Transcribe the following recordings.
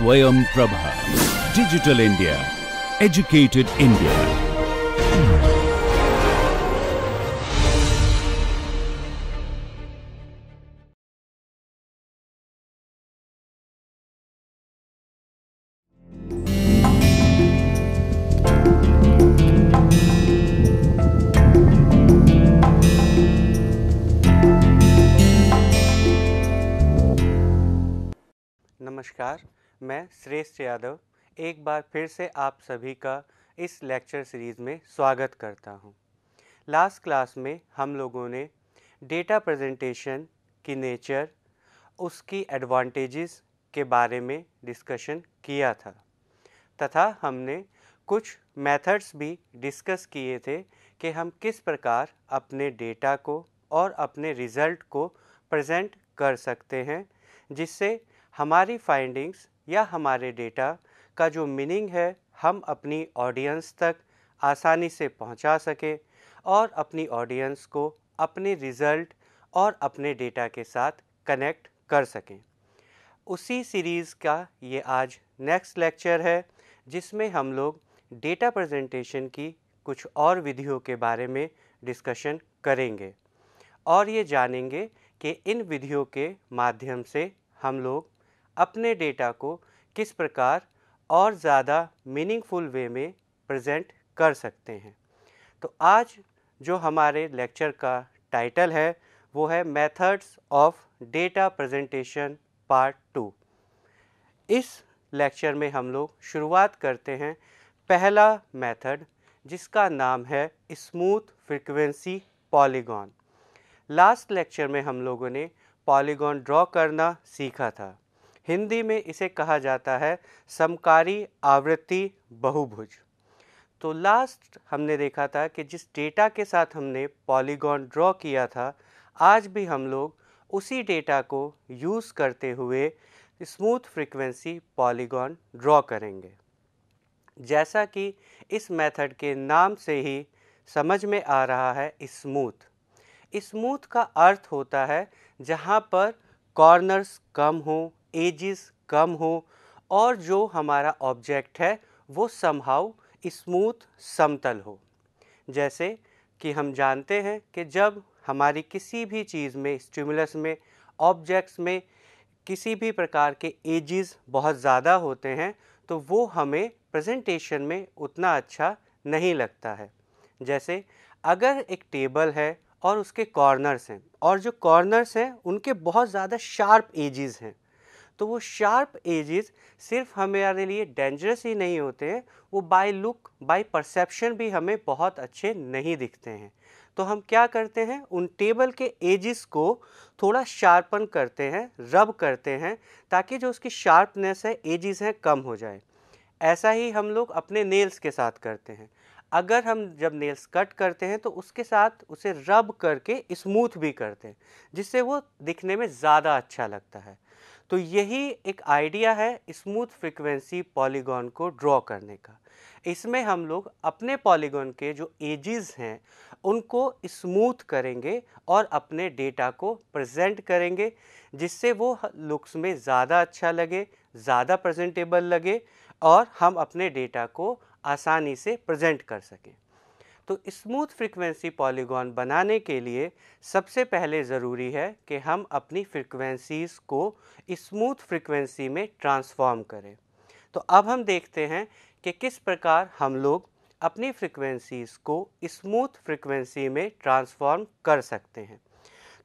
Swayam Prabha. Digital India. Educated India. नमस्कार मैं श्रेष्ठ यादव एक बार फिर से आप सभी का इस लेक्चर सीरीज़ में स्वागत करता हूँ। लास्ट क्लास में हम लोगों ने डेटा प्रेजेंटेशन की नेचर, उसकी एडवांटेजेस के बारे में डिस्कशन किया था तथा हमने कुछ मेथड्स भी डिस्कस किए थे कि हम किस प्रकार अपने डेटा को और अपने रिज़ल्ट को प्रेजेंट कर सकते हैं, जिससे हमारी फाइंडिंग्स या हमारे डेटा का जो मीनिंग है, हम अपनी ऑडियंस तक आसानी से पहुँचा सकें और अपनी ऑडियंस को अपने रिज़ल्ट और अपने डेटा के साथ कनेक्ट कर सकें। उसी सीरीज़ का ये आज नेक्स्ट लेक्चर है, जिसमें हम लोग डेटा प्रेजेंटेशन की कुछ और विधियों के बारे में डिस्कशन करेंगे और ये जानेंगे कि इन विधियों के माध्यम से हम लोग अपने डेटा को किस प्रकार और ज़्यादा मीनिंगफुल वे में प्रेजेंट कर सकते हैं। तो आज जो हमारे लेक्चर का टाइटल है, वो है methods of data presentation part two इस लेक्चर में हम लोग शुरुआत करते हैं पहला मेथड जिसका नाम है smooth frequency polygon last lecture में हम लोगों ने पॉलीगॉन ड्रॉ करना सीखा था। हिंदी में इसे कहा जाता है समकारी आवृत्ति बहुभुज। तो लास्ट हमने देखा था कि जिस डेटा के साथ हमने पॉलीगॉन ड्रॉ किया था, आज भी हम लोग उसी डेटा को यूज़ करते हुए स्मूथ फ्रीक्वेंसी पॉलीगॉन ड्रॉ करेंगे। जैसा कि इस मेथड के नाम से ही समझ में आ रहा है स्मूथ स्मूथ का अर्थ होता है जहाँ पर कॉर्नर्स कम हो एजिस कम हो और जो हमारा ऑब्जेक्ट है, वो समहाउ स्मूथ समतल हो। जैसे कि हम जानते हैं कि जब हमारी किसी भी चीज़ में स्टिमुलस में ऑब्जेक्ट्स में किसी भी प्रकार के एजिस बहुत ज़्यादा होते हैं तो वो हमें प्रेजेंटेशन में उतना अच्छा नहीं लगता है। जैसे अगर एक टेबल है और उसके कॉर्नर्स हैं, और जो कॉर्नर्स हैं, उनके बहुत ज़्यादा शार्प एजेस हैं तो वो शार्प एजेस सिर्फ़ हमारे लिए डेंजरस ही नहीं होते हैं, वो बाय लुक बाय परसेप्शन भी हमें बहुत अच्छे नहीं दिखते हैं। तो हम क्या करते हैं, उन टेबल के एजेस को थोड़ा शार्पन करते हैं रब करते हैं, ताकि जो उसकी शार्पनेस है एजेस हैं, कम हो जाए। ऐसा ही हम लोग अपने नेल्स के साथ करते हैं। अगर हम जब नेल्स कट करते हैं तो उसके साथ उसे रब करके स्मूथ भी करते हैं, जिससे वो दिखने में ज़्यादा अच्छा लगता है। तो यही एक आइडिया है स्मूथ फ्रिक्वेंसी पॉलीगॉन को ड्रॉ करने का। इसमें हम लोग अपने पॉलीगॉन के जो एजेस हैं, उनको स्मूथ करेंगे और अपने डेटा को प्रेजेंट करेंगे, जिससे वो लुक्स में ज़्यादा अच्छा लगे, ज़्यादा प्रेजेंटेबल लगे और हम अपने डेटा को आसानी से प्रेजेंट कर सकें। तो स्मूथ फ्रिक्वेंसी पॉलीगॉन बनाने के लिए सबसे पहले ज़रूरी है कि हम अपनी फ्रिक्वेंसीज़ को स्मूथ फ्रिक्वेंसी में ट्रांसफॉर्म करें। तो अब हम देखते हैं कि किस प्रकार हम लोग अपनी फ्रिक्वेंसीज़ को स्मूथ फ्रिक्वेंसी में ट्रांसफॉर्म कर सकते हैं।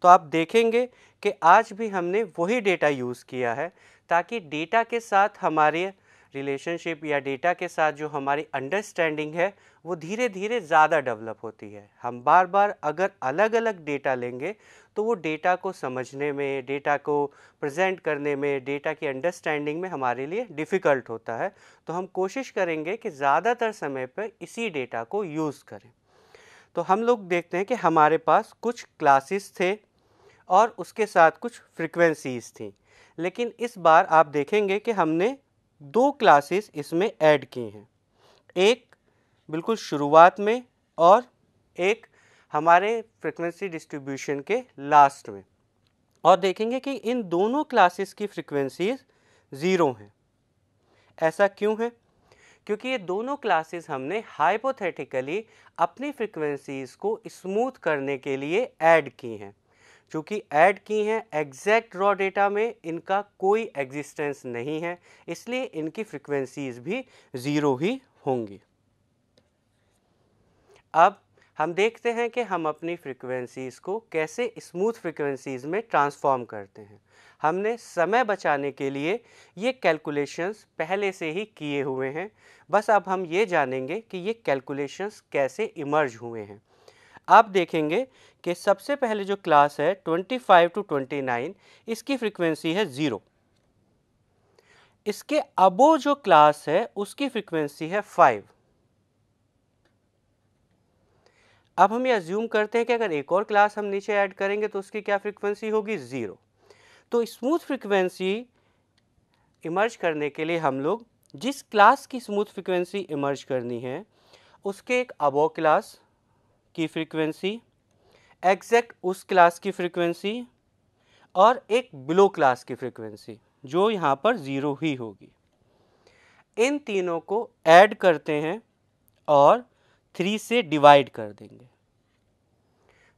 तो आप देखेंगे कि आज भी हमने वही डेटा यूज़ किया है ताकि डेटा के साथ हमारे रिलेशनशिप या डेटा के साथ जो हमारी अंडरस्टैंडिंग है, वो धीरे धीरे ज़्यादा डेवलप होती है। हम बार बार अगर अलग अलग डेटा लेंगे तो वो डेटा को समझने में डेटा को प्रेजेंट करने में डेटा की अंडरस्टैंडिंग में हमारे लिए डिफ़िकल्ट होता है। तो हम कोशिश करेंगे कि ज़्यादातर समय पर इसी डेटा को यूज़ करें। तो हम लोग देखते हैं कि हमारे पास कुछ क्लासेस थे और उसके साथ कुछ फ्रिक्वेंसीज थी। लेकिन इस बार आप देखेंगे कि हमने दो क्लासेस इसमें ऐड की हैं। एक बिल्कुल शुरुआत में और एक हमारे फ्रिक्वेंसी डिस्ट्रीब्यूशन के लास्ट में। और देखेंगे कि इन दोनों क्लासेस की फ्रिक्वेंसीज ज़ीरो हैं। ऐसा क्यों है? क्योंकि ये दोनों क्लासेस हमने हाइपोथेटिकली अपनी फ्रिक्वेंसीज को स्मूथ करने के लिए ऐड की हैं। चूँकि ऐड की हैं एग्जैक्ट रॉ डेटा में इनका कोई एग्जिस्टेंस नहीं है, इसलिए इनकी फ्रिक्वेंसीज भी ज़ीरो ही होंगी। अब हम देखते हैं कि हम अपनी फ्रिक्वेंसीज़ को कैसे स्मूथ फ्रिक्वेंसीज़ में ट्रांसफॉर्म करते हैं। हमने समय बचाने के लिए ये कैलकुलेशंस पहले से ही किए हुए हैं। बस अब हम ये जानेंगे कि ये कैलकुलेशंस कैसे इमर्ज हुए हैं। आप देखेंगे कि सबसे पहले जो क्लास है 25 टू 29 इसकी फ्रीक्वेंसी है ज़ीरो इसके अबो जो क्लास है, उसकी फ्रीक्वेंसी है फाइव अब हम ये अज्यूम करते हैं कि अगर एक और क्लास हम नीचे ऐड करेंगे तो उसकी क्या फ्रीक्वेंसी होगी? ज़ीरो तो स्मूथ फ्रिक्वेंसी इमर्ज करने के लिए हम लोग जिस क्लास की स्मूथ फ्रिक्वेंसी इमर्ज करनी है, उसके एक अबो क्लास की फ्रिक्वेंसी एग्जैक्ट उस क्लास की फ्रीक्वेंसी और एक बिलो क्लास की फ्रीक्वेंसी जो यहाँ पर ज़ीरो ही होगी। इन तीनों को ऐड करते हैं और थ्री से डिवाइड कर देंगे।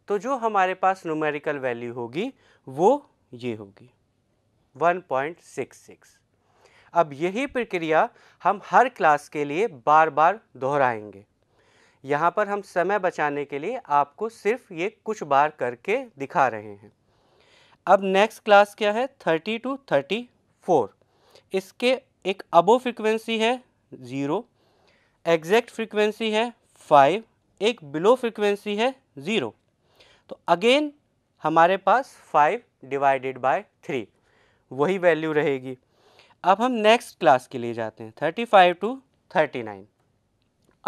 तो जो हमारे पास न्यूमेरिकल वैल्यू होगी, वो ये होगी। 1.66 अब यही प्रक्रिया हम हर क्लास के लिए बार बार दोहराएँगे। यहाँ पर हम समय बचाने के लिए आपको सिर्फ़ ये कुछ बार करके दिखा रहे हैं। अब नेक्स्ट क्लास क्या है? 30 टू 34 इसके एक अबो फ्रिक्वेंसी है ज़ीरो एग्जैक्ट फ्रिक्वेंसी है फाइव एक बिलो फ्रिक्वेंसी है ज़ीरो तो अगेन हमारे पास फाइव डिवाइडेड बाय थ्री वही वैल्यू रहेगी। अब हम नेक्स्ट क्लास के लिए जाते हैं thirty five to thirty nine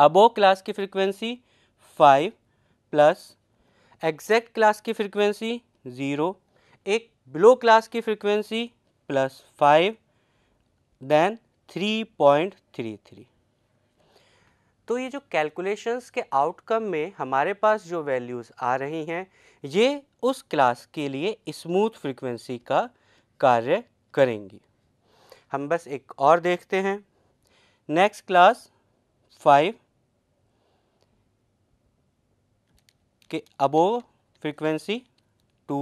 above class की frequency five plus exact class की फ्रिक्वेंसी ज़ीरो एक बिलो क्लास की frequency plus five then three point three three तो ये जो कैलकुलेशंस के आउटकम में हमारे पास जो वैल्यूज़ आ रही हैं, ये उस क्लास के लिए स्मूथ फ्रीक्वेंसी का कार्य करेंगी। हम बस एक और देखते हैं। नेक्स्ट क्लास फाइव के above frequency to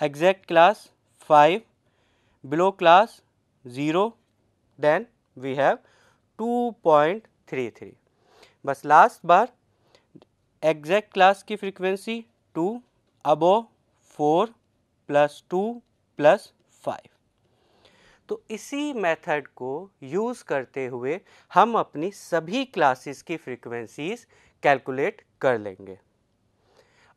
exact class five below class zero then we have 2.33 बस लास्ट बार एग्जैक्ट क्लास की frequency to above four plus two plus five तो इसी मेथड को यूज़ करते हुए हम अपनी सभी क्लासेस की फ्रीक्वेंसीज कैलकुलेट कर लेंगे।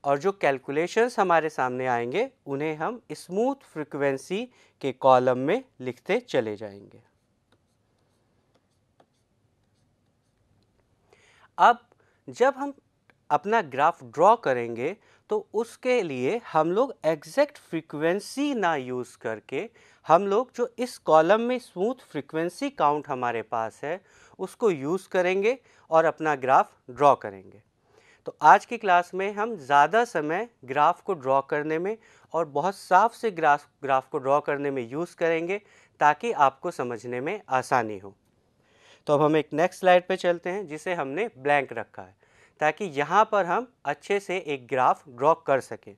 और जो कैलकुलेशंस हमारे सामने आएँगे, उन्हें हम स्मूथ फ्रीक्वेंसी के कॉलम में लिखते चले जाएँगे। अब जब हम अपना ग्राफ ड्रॉ करेंगे तो उसके लिए हम लोग एग्जैक्ट फ्रीक्वेंसी ना यूज़ करके हम लोग जो इस कॉलम में स्मूथ फ्रीक्वेंसी काउंट हमारे पास है उसको यूज़ करेंगे और अपना ग्राफ ड्रॉ करेंगे। तो आज की क्लास में हम ज़्यादा समय ग्राफ को ड्रॉ करने में और बहुत साफ़ से ग्राफ ग्राफ को ड्रॉ करने में यूज़ करेंगे ताकि आपको समझने में आसानी हो। तो अब हम एक नेक्स्ट स्लाइड पे चलते हैं जिसे हमने ब्लैंक रखा है, ताकि यहाँ पर हम अच्छे से एक ग्राफ ड्रॉ कर सकें।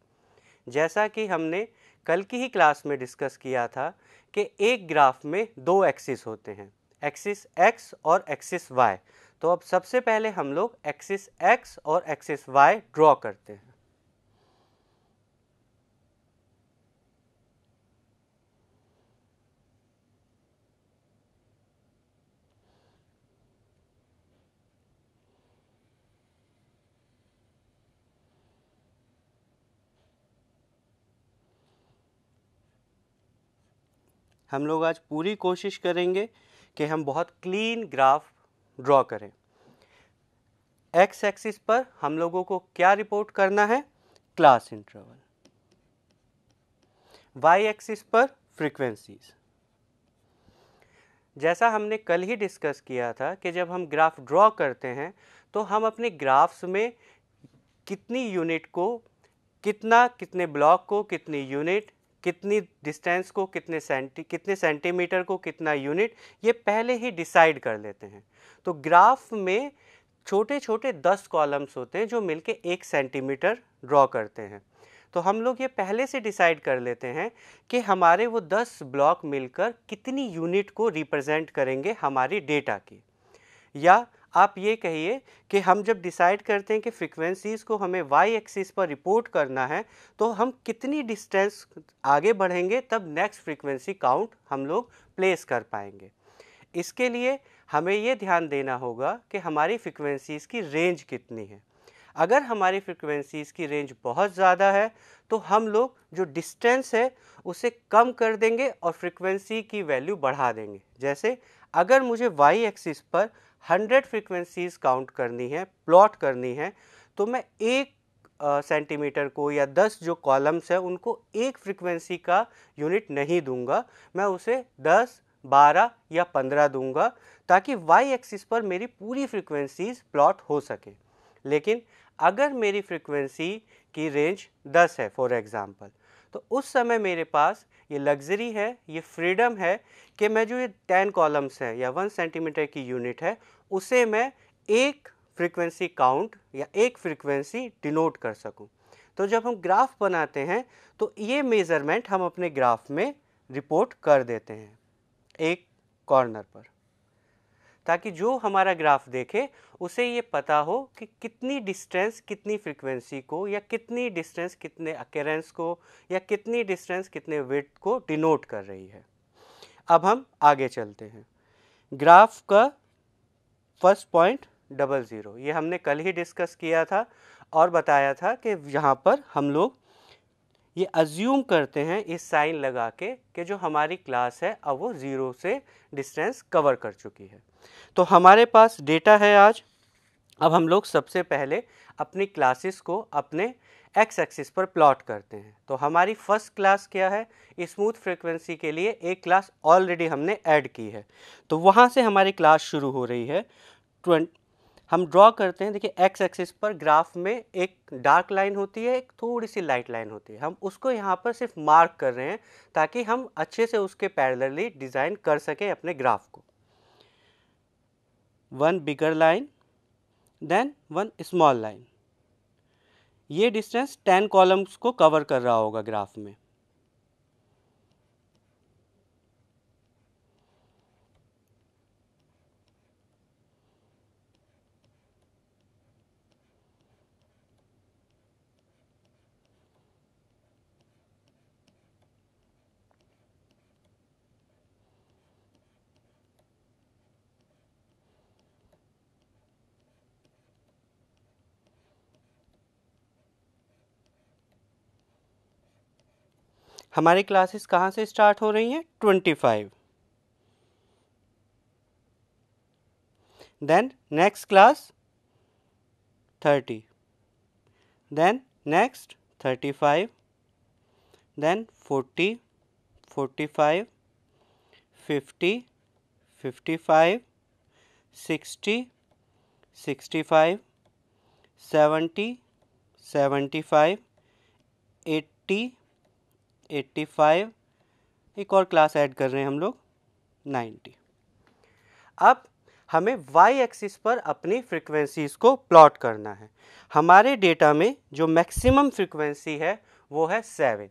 जैसा कि हमने कल की ही क्लास में डिस्कस किया था कि एक ग्राफ में दो एक्सिस होते हैं। एक्सिस एक्स और एक्सिस वाई तो अब सबसे पहले हम लोग एक्सिस एक्स और एक्सिस वाई ड्रॉ करते हैं। हम लोग आज पूरी कोशिश करेंगे कि हम बहुत क्लीन ग्राफ ड्रॉ करें। एक्स एक्सिस पर हम लोगों को क्या रिपोर्ट करना है? क्लास इंटरवल वाई एक्सिस पर फ्रीक्वेंसीज जैसा हमने कल ही डिस्कस किया था कि जब हम ग्राफ ड्रॉ करते हैं तो हम अपने ग्राफ्स में कितनी यूनिट को, कितना, कितने ब्लॉक को, कितनी यूनिट कितनी डिस्टेंस को, कितने सेंटी कितने सेंटीमीटर को, कितना यूनिट ये पहले ही डिसाइड कर लेते हैं। तो ग्राफ में छोटे छोटे दस कॉलम्स होते हैं जो मिलके एक सेंटीमीटर ड्रॉ करते हैं। तो हम लोग ये पहले से डिसाइड कर लेते हैं कि हमारे वो दस ब्लॉक मिलकर कितनी यूनिट को रिप्रेजेंट करेंगे हमारी डेटा की। या आप ये कहिए कि हम जब डिसाइड करते हैं कि फ्रिक्वेंसीज़ को हमें वाई एक्सिस पर रिपोर्ट करना है तो हम कितनी डिस्टेंस आगे बढ़ेंगे, तब नेक्स्ट फ्रिक्वेंसी काउंट हम लोग प्लेस कर पाएँगे। इसके लिए हमें ये ध्यान देना होगा कि हमारी फ्रिक्वेंसीज़ की रेंज कितनी है। अगर हमारी फ्रिक्वेंसीज़ की रेंज बहुत ज़्यादा है तो हम लोग जो डिस्टेंस है, उसे कम कर देंगे और फ्रिक्वेंसी की वैल्यू बढ़ा देंगे। जैसे, अगर मुझे वाई एक्सिस पर 100 फ्रिक्वेंसीज काउंट करनी है प्लॉट करनी है तो मैं एक सेंटीमीटर को या 10 जो कॉलम्स हैं उनको एक फ्रिक्वेंसी का यूनिट नहीं दूँगा। मैं उसे 10, 12 या 15 दूँगा ताकि वाई एक्सिस पर मेरी पूरी फ्रिक्वेंसीज प्लॉट हो सके। लेकिन अगर मेरी फ्रिक्वेंसी की रेंज 10 है फॉर एग्ज़ाम्पल तो उस समय मेरे पास ये लग्जरी है, ये फ्रीडम है कि मैं जो ये टेन कॉलम्स हैं या वन सेंटीमीटर की यूनिट है, उसे मैं एक फ्रीक्वेंसी काउंट या एक फ्रीक्वेंसी डिनोट कर सकूँ। तो जब हम ग्राफ बनाते हैं तो ये मेज़रमेंट हम अपने ग्राफ में रिपोर्ट कर देते हैं, एक कॉर्नर पर। ताकि जो हमारा ग्राफ देखे, उसे ये पता हो कि कितनी डिस्टेंस, कितनी फ्रीक्वेंसी को या कितनी डिस्टेंस, कितने अकेरेंस को या कितनी डिस्टेंस, कितने वेट को डिनोट कर रही है। अब हम आगे चलते हैं। ग्राफ का फ़र्स्ट पॉइंट डबल ज़ीरो ये हमने कल ही डिस्कस किया था और बताया था कि यहाँ पर हम लोग ये अज्यूम करते हैं इस साइन लगा के कि जो हमारी क्लास है, अब वो ज़ीरो से डिस्टेंस कवर कर चुकी है। तो हमारे पास डेटा है आज। अब हम लोग सबसे पहले अपनी क्लासेस को अपने एक्स एक्सिस पर प्लॉट करते हैं। तो हमारी फ़र्स्ट क्लास क्या है? स्मूथ फ्रीक्वेंसी के लिए एक क्लास ऑलरेडी हमने ऐड की है। तो वहाँ से हमारी क्लास शुरू हो रही है। ट्वेंट हम ड्रॉ करते हैं। देखिए, एक्स एक्सिस पर ग्राफ में एक डार्क लाइन होती है, एक थोड़ी सी लाइट लाइन होती है। हम उसको यहाँ पर सिर्फ़ मार्क कर रहे हैं ताकि हम अच्छे से उसके पैरेलली डिज़ाइन कर सकें अपने ग्राफ को। One bigger line then one small line ये डिस्टेंस टेन कॉलम्स को कवर कर रहा होगा ग्राफ में। हमारी क्लासेस कहाँ से स्टार्ट हो रही हैं? Twenty five. Then next class thirty then next thirty five then forty forty five fifty fifty five sixty sixty five seventy seventy five eighty eighty five, एक और क्लास ऐड कर रहे हैं हम लोग, नाइन्टी। अब हमें वाई एक्सिस पर अपनी फ्रिक्वेंसीज़ को प्लॉट करना है। हमारे डेटा में जो मैक्सिमम फ्रिक्वेंसी है, वो है सेवन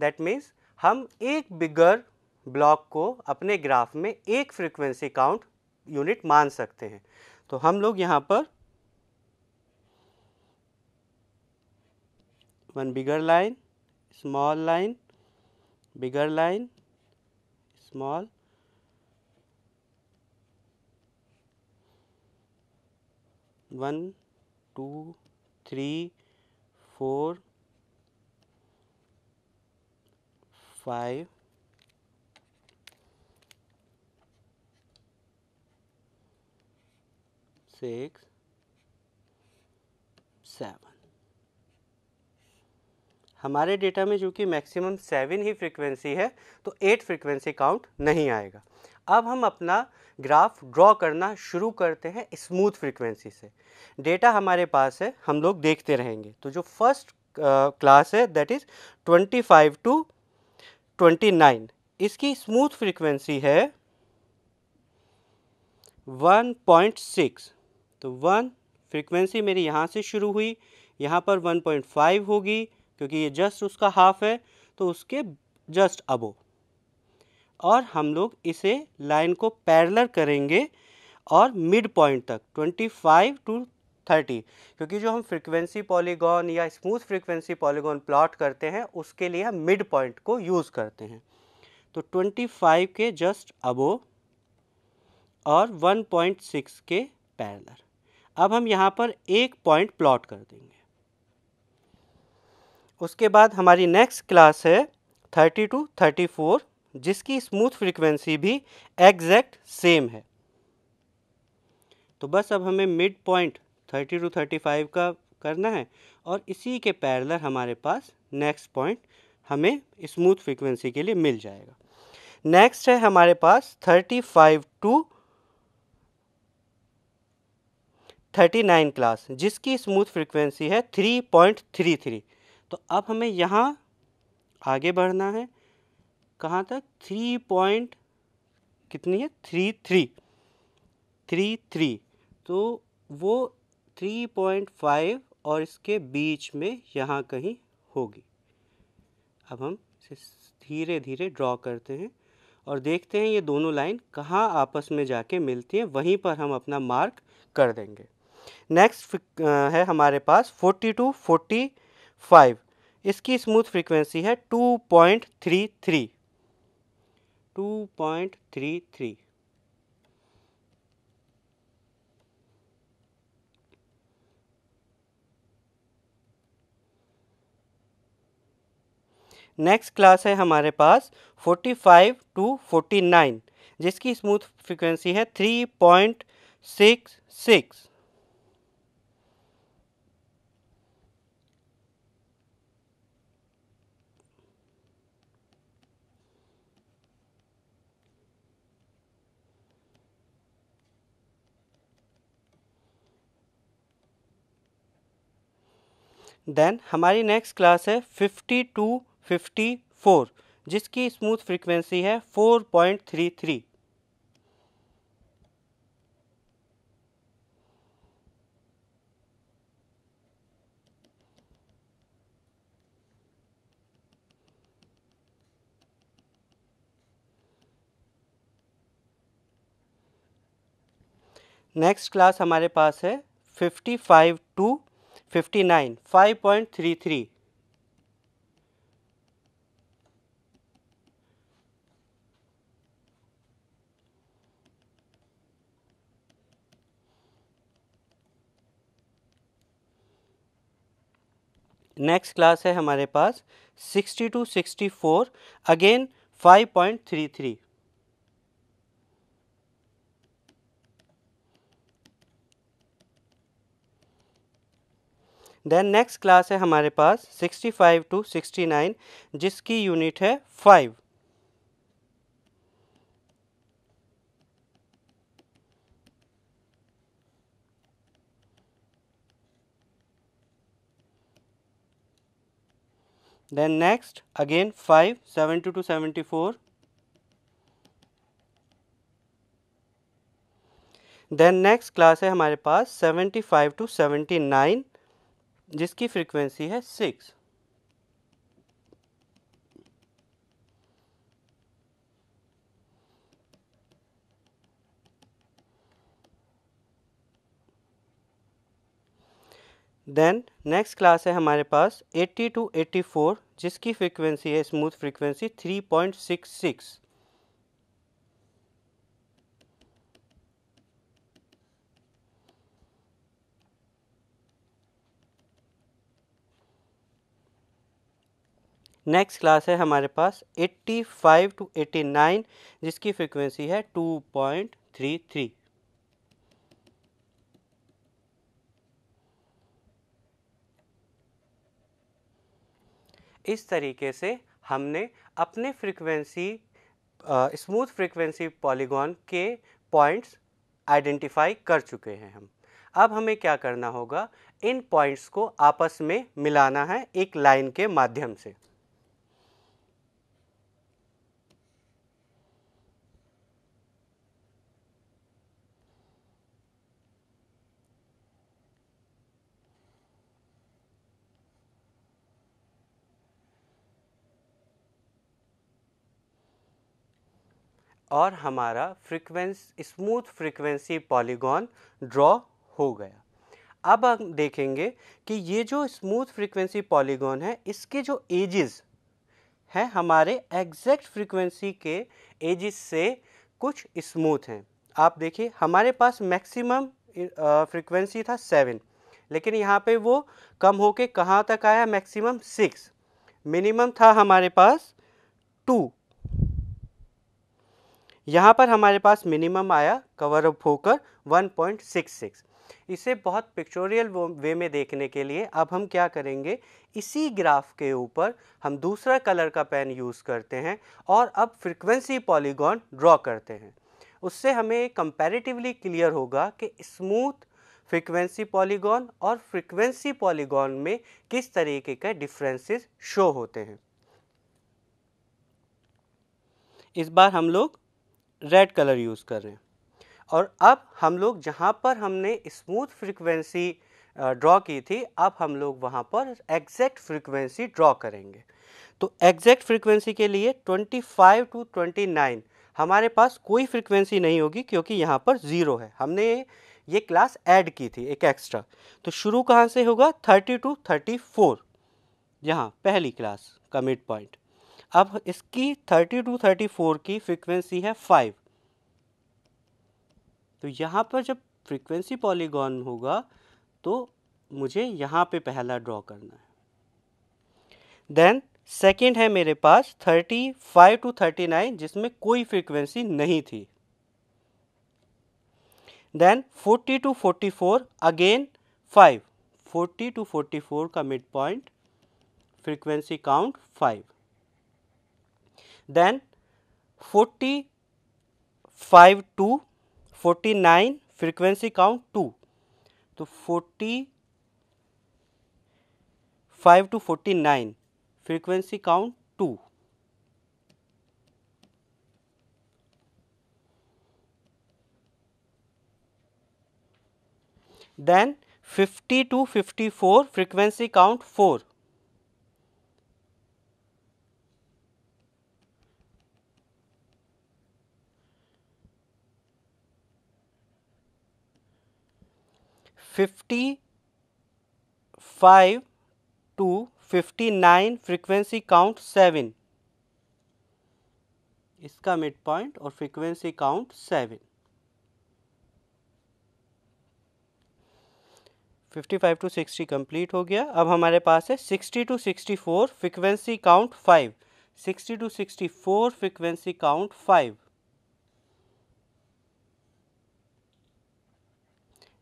दैट मीन्स हम एक बिगर ब्लॉक को अपने ग्राफ में एक फ्रिक्वेंसी काउंट यूनिट मान सकते हैं। तो हम लोग यहाँ पर one bigger line small line bigger line small. One two three four five. Six. Seven हमारे डेटा में जो कि मैक्सिमम सेवन ही फ्रिक्वेंसी है तो एट फ्रिक्वेंसी काउंट नहीं आएगा। अब हम अपना ग्राफ ड्रॉ करना शुरू करते हैं स्मूथ फ्रिक्वेंसी से। डेटा हमारे पास है, हम लोग देखते रहेंगे। तो जो फ़र्स्ट क्लास है that is twenty five to 29 इसकी स्मूथ फ्रीक्वेंसी है 1.6 तो 1 फ्रीक्वेंसी मेरी यहाँ से शुरू हुई, यहाँ पर 1.5 होगी क्योंकि ये जस्ट उसका हाफ़ है तो उसके जस्ट अबो और हम लोग इसे लाइन को पैरलर करेंगे और मिड पॉइंट तक 25 टू 30 क्योंकि जो हम फ्रीक्वेंसी पॉलीगॉन या स्मूथ फ्रीक्वेंसी पॉलीगॉन प्लॉट करते हैं, उसके लिए हम मिड पॉइंट को यूज़ करते हैं. तो 25 के जस्ट अबो और 1.6 के पैरलर अब हम यहाँ पर एक पॉइंट प्लॉट कर देंगे. उसके बाद हमारी नेक्स्ट क्लास है 30 टू 34 जिसकी स्मूथ फ्रीक्वेंसी भी एग्जैक्ट सेम है। तो बस अब हमें मिड पॉइंट 30 टू 35 का करना है और इसी के पैरेलल हमारे पास नेक्स्ट पॉइंट हमें स्मूथ फ्रीक्वेंसी के लिए मिल जाएगा। नेक्स्ट है हमारे पास 35 टू 39 क्लास जिसकी स्मूथ फ्रीक्वेंसी है 3.33 तो अब हमें यहाँ आगे बढ़ना है। कहाँ तक? थ्री पॉइंट कितनी है? थ्री थ्री थ्री थ्री तो वो थ्री पॉइंट फाइव और इसके बीच में यहाँ कहीं होगी। अब हम इसे धीरे धीरे ड्रॉ करते हैं और देखते हैं ये दोनों लाइन कहाँ आपस में जाके मिलती हैं। वहीं पर हम अपना मार्क कर देंगे। नेक्स्ट है हमारे पास फोर्टी टू फोर्टी फाइव इसकी स्मूथ फ्रीक्वेंसी है two point three three two point three three next class है हमारे पास 45 टू 49 जिसकी स्मूथ फ्रीक्वेंसी है 3.66 देन हमारी नेक्स्ट क्लास है 50 टू 54 जिसकी स्मूथ फ्रीक्वेंसी है 4.33 नेक्स्ट क्लास हमारे पास है 55 टू 59 5.33 नेक्स्ट क्लास है हमारे पास 60 to 64 again 5.33 then next class है हमारे पास 65 टू 69 जिसकी यूनिट है 5 then next, again 5 70 to 74 then next class है हमारे पास 75 टू 79 जिसकी फ्रीक्वेंसी है सिक्स देन नेक्स्ट क्लास है हमारे पास 80 टू 84 जिसकी फ्रीक्वेंसी है स्मूथ फ्रीक्वेंसी 3.66 नेक्स्ट क्लास है हमारे पास 85 टू 89 जिसकी फ्रीक्वेंसी है 2.33 इस तरीके से हमने अपने फ्रीक्वेंसी स्मूथ फ्रीक्वेंसी पॉलीगॉन के पॉइंट्स आइडेंटिफाई कर चुके हैं हम। अब हमें क्या करना होगा? इन पॉइंट्स को आपस में मिलाना है एक लाइन के माध्यम से। और हमारा frequency smooth frequency polygon draw हो गया। अब हम देखेंगे कि ये जो स्मूथ फ्रीक्वेंसी पॉलीगॉन है, इसके जो एजेस हैं, हमारे एग्जैक्ट फ्रीक्वेंसी के एजेस से कुछ स्मूथ हैं। आप देखिए, हमारे पास मैक्सिमम फ्रीक्वेंसी था सेवन लेकिन यहाँ पे वो कम होके कहाँ तक आया? मैक्सिमम सिक्स मिनिमम था हमारे पास टू यहाँ पर हमारे पास मिनिमम आया कवर अप होकर 1.66 इसे बहुत पिक्चोरियल वे में देखने के लिए अब हम क्या करेंगे? इसी ग्राफ के ऊपर हम दूसरा कलर का पेन यूज़ करते हैं और अब फ्रिक्वेंसी पॉलीगॉन ड्रॉ करते हैं। उससे हमें कंपैरेटिवली क्लियर होगा कि स्मूथ फ्रिक्वेंसी पॉलीगॉन और फ्रीक्वेंसी पॉलीगॉन में किस तरीके के डिफरेंसेस शो होते हैं। इस बार हम लोग रेड कलर यूज़ कर रहे हैं। और अब हम लोग जहाँ पर हमने स्मूथ फ्रीक्वेंसी ड्रॉ की थी, अब हम लोग वहाँ पर एग्जैक्ट फ्रीक्वेंसी ड्रॉ करेंगे। तो एग्जैक्ट फ्रीक्वेंसी के लिए 25 टू 29 हमारे पास कोई फ्रीक्वेंसी नहीं होगी क्योंकि यहाँ पर ज़ीरो है। हमने ये क्लास ऐड की थी एक एक्स्ट्रा तो शुरू कहाँ से होगा? 30 टू 34 यहाँ, पहली क्लास का मिड पॉइंट अब इसकी 30 टू 34 की फ्रीक्वेंसी है 5 तो यहाँ पर जब फ्रीक्वेंसी पॉलीगॉन होगा तो मुझे यहाँ पे पहला ड्रॉ करना है। देन सेकंड है मेरे पास 35 टू 39 जिसमें कोई फ्रीक्वेंसी नहीं थी। देन 40 टू 44 अगेन 5 40 टू 44 का mid point frequency count 5 then 45 to 49 frequency count 2 so 45 to 49 frequency count 2 then 50 to 54 frequency count 4 fifty five to fifty nine frequency count seven इसका mid point और frequency count seven fifty five to sixty complete हो गया। अब हमारे पास है sixty to sixty four frequency count five sixty to sixty four frequency count five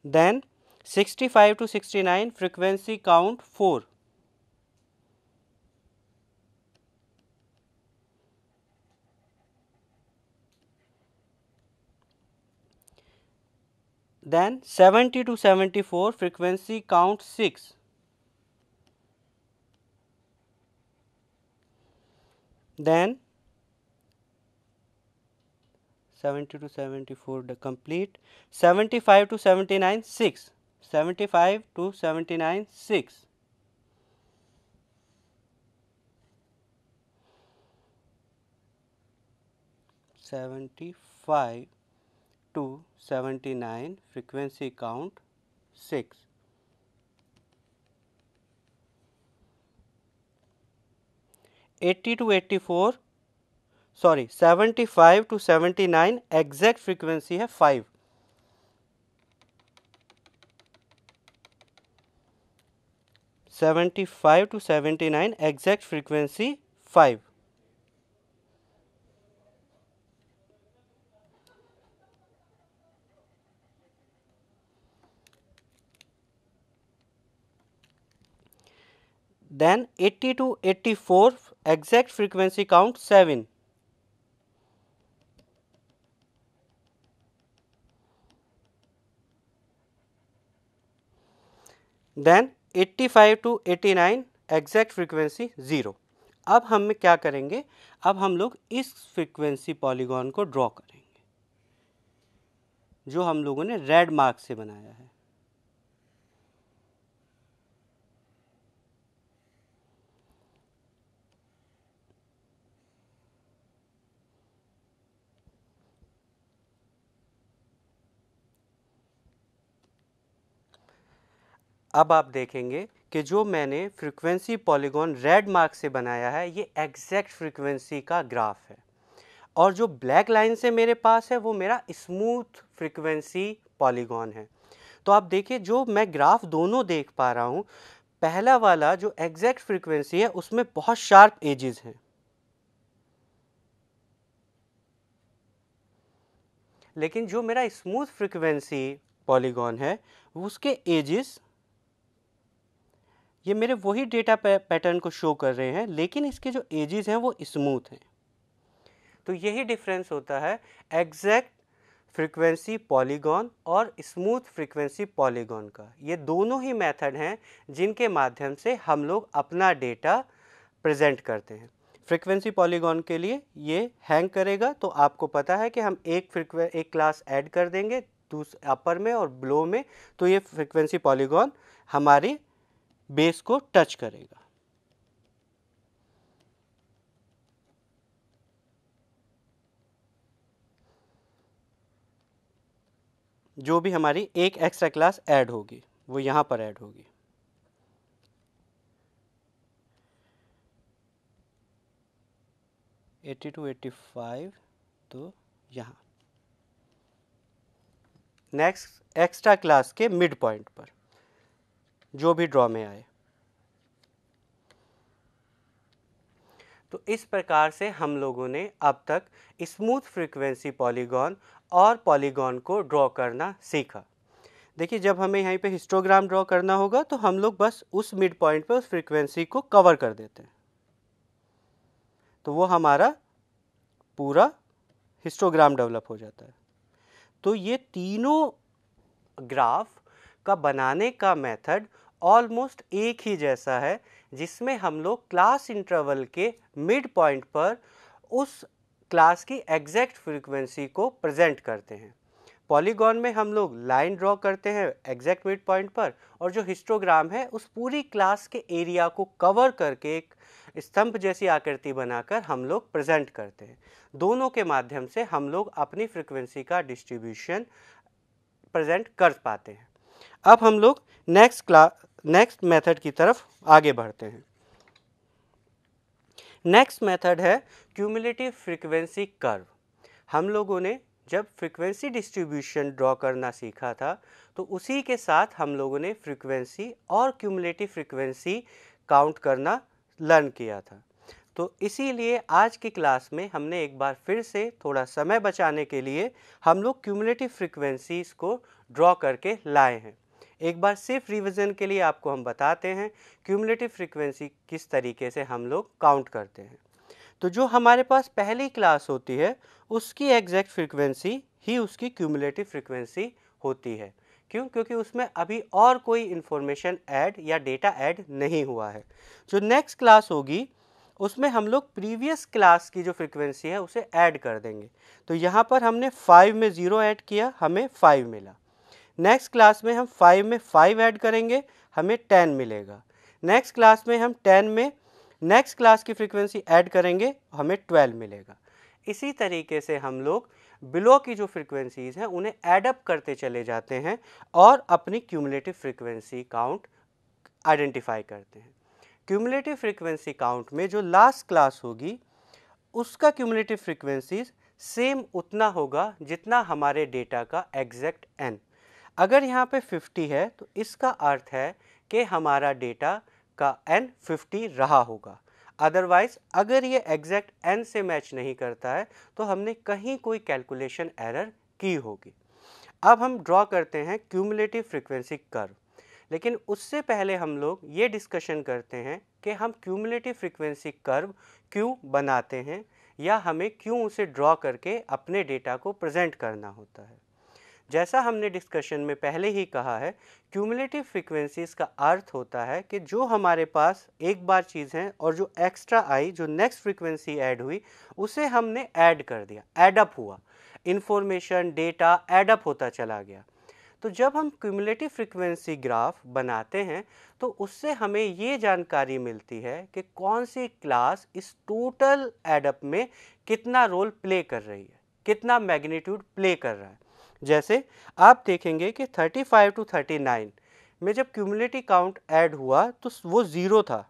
then 65 to 69 frequency count 4 then 70 to 74 frequency count 6 then 70 to 74 the complete. 75 to 79 6 75 to 79 6 75 to 79 frequency count 6 80 to 84 sorry 75 to 79 exact frequency है 5 75 to 79 exact frequency 5 then 80 to 84 exact frequency count 7 then 85 to 89 exact frequency zero अब हम क्या करेंगे? अब हम लोग इस frequency polygon को ड्रॉ करेंगे, जो हम लोगों ने रेड मार्क से बनाया है। अब आप देखेंगे कि जो मैंने फ्रीक्वेंसी पॉलीगॉन रेड मार्क से बनाया है, ये एग्जैक्ट फ्रीक्वेंसी का ग्राफ है। और जो ब्लैक लाइन से मेरे पास है, वो मेरा स्मूथ फ्रीक्वेंसी पॉलीगॉन है। तो आप देखिए, जो मैं ग्राफ दोनों देख पा रहा हूँ, पहला वाला जो एग्जैक्ट फ्रीक्वेंसी है, उसमें बहुत शार्प एजेस हैं। लेकिन जो मेरा स्मूथ फ्रीक्वेंसी पॉलीगॉन है, उसके एजेस ये मेरे वही डेटा पैटर्न को शो कर रहे हैं, लेकिन इसके जो एजेस हैं वो स्मूथ हैं। तो यही डिफरेंस होता है एग्जैक्ट फ्रीक्वेंसी पॉलीगॉन और स्मूथ फ्रीक्वेंसी पॉलीगॉन का। ये दोनों ही मेथड हैं जिनके माध्यम से हम लोग अपना डेटा प्रेजेंट करते हैं। फ्रीक्वेंसी पॉलीगॉन के लिए ये हैंग करेगा तो आपको पता है कि हम एक फ्रिक्वे एक क्लास ऐड कर देंगे अपर में और ब्लो में तो ये फ्रीक्वेंसी पॉलीगॉन हमारी बेस को टच करेगा। जो भी हमारी एक एक्स्ट्रा क्लास ऐड होगी, वो यहाँ पर ऐड होगी। एट्टी टू एट्टी फाइव तो यहाँ। नेक्स्ट एक्स्ट्रा क्लास के मिड पॉइंट पर। जो भी ड्रॉ में आए। तो इस प्रकार से हम लोगों ने अब तक स्मूथ फ्रीक्वेंसी पॉलीगॉन और पॉलीगॉन को ड्रॉ करना सीखा। देखिए, जब हमें यहीं पे हिस्टोग्राम ड्रॉ करना होगा तो हम लोग बस उस मिड पॉइंट पर उस फ्रीक्वेंसी को कवर कर देते हैं। तो वो हमारा पूरा हिस्टोग्राम डेवलप हो जाता है। तो ये तीनों ग्राफ का बनाने का मेथड ऑलमोस्ट एक ही जैसा है, जिसमें हम लोग क्लास इंटरवल के मिड पॉइंट पर उस क्लास की एग्जैक्ट फ्रीक्वेंसी को प्रेजेंट करते हैं। पॉलीगॉन में हम लोग लाइन ड्रॉ करते हैं एग्जैक्ट मिड पॉइंट पर और जो हिस्टोग्राम है, उस पूरी क्लास के एरिया को कवर करके एक स्तंभ जैसी आकृति बनाकर हम लोग प्रेजेंट करते हैं। दोनों के माध्यम से हम लोग अपनी फ्रिक्वेंसी का डिस्ट्रीब्यूशन प्रेजेंट कर पाते हैं। अब हम लोग नेक्स्ट क्लास नेक्स्ट मेथड की तरफ़ आगे बढ़ते हैं। नेक्स्ट मेथड है क्यूमुलेटिव फ्रीक्वेंसी कर्व हम लोगों ने जब फ्रीक्वेंसी डिस्ट्रीब्यूशन ड्रॉ करना सीखा था तो उसी के साथ हम लोगों ने फ्रीक्वेंसी और क्यूमुलेटिव फ्रीक्वेंसी काउंट करना लर्न किया था। तो इसीलिए आज की क्लास में हमने एक बार फिर से थोड़ा समय बचाने के लिए हम लोग क्यूमुलेटिव फ्रीक्वेंसीज को ड्रॉ करके लाए हैं। एक बार सिर्फ़ रिवीजन के लिए आपको हम बताते हैं क्यूमुलेटिव फ्रीक्वेंसी किस तरीके से हम लोग काउंट करते हैं। तो जो हमारे पास पहली क्लास होती है, उसकी एग्जैक्ट फ्रीक्वेंसी ही उसकी क्यूमुलेटिव फ्रीक्वेंसी होती है। क्यों? क्योंकि उसमें अभी और कोई इन्फॉर्मेशन ऐड या डेटा ऐड नहीं हुआ है। जो नेक्स्ट क्लास होगी, उसमें हम लोग प्रीवियस क्लास की जो फ्रीक्वेंसी है, उसे ऐड कर देंगे। तो यहाँ पर हमने फाइव में ज़ीरो ऐड किया, हमें फाइव मिला। नेक्स्ट क्लास में हम फाइव में फाइव ऐड करेंगे, हमें टेन मिलेगा। नेक्स्ट क्लास में हम टेन में नेक्स्ट क्लास की फ्रीक्वेंसी ऐड करेंगे, हमें ट्वेल्व मिलेगा। इसी तरीके से हम लोग बिलो की जो फ्रीक्वेंसीज़ हैं, उन्हें एडअप करते चले जाते हैं और अपनी क्यूमुलेटिव फ्रीक्वेंसी काउंट आइडेंटिफाई करते हैं। क्यूमुलेटिव फ्रीक्वेंसी काउंट में जो लास्ट क्लास होगी, उसका क्यूमुलेटिव फ्रीक्वेंसीज सेम उतना होगा जितना हमारे डेटा का एग्जैक्ट एन अगर यहाँ पे 50 है तो इसका अर्थ है कि हमारा डेटा का एन 50 रहा होगा। अदरवाइज़ अगर ये एग्जैक्ट एन से मैच नहीं करता है तो हमने कहीं कोई कैलकुलेशन एरर की होगी। अब हम ड्रॉ करते हैं क्यूमुलेटिव फ्रीक्वेंसी कर्व लेकिन उससे पहले हम लोग ये डिस्कशन करते हैं कि हम क्यूमुलेटिव फ्रीक्वेंसी कर्व क्यों बनाते हैं या हमें क्यों उसे ड्रॉ करके अपने डेटा को प्रेजेंट करना होता है। जैसा हमने डिस्कशन में पहले ही कहा है क्यूमुलेटिव फ्रीक्वेंसीज का अर्थ होता है कि जो हमारे पास एक बार चीज़ है और जो एक्स्ट्रा आई, जो नेक्स्ट फ्रीक्वेंसी ऐड हुई, उसे हमने ऐड कर दिया एडअप हुआ। इन्फॉर्मेशन डेटा एडअप होता चला गया। तो जब हम क्यूमुलेटिव फ्रीक्वेंसी ग्राफ बनाते हैं तो उससे हमें ये जानकारी मिलती है कि कौन सी क्लास इस टोटल एडअप में कितना रोल प्ले कर रही है, कितना मैग्नीट्यूड प्ले कर रहा है। जैसे आप देखेंगे कि 35 टू 39 में जब क्यूमुलेटिव काउंट ऐड हुआ तो वो ज़ीरो था।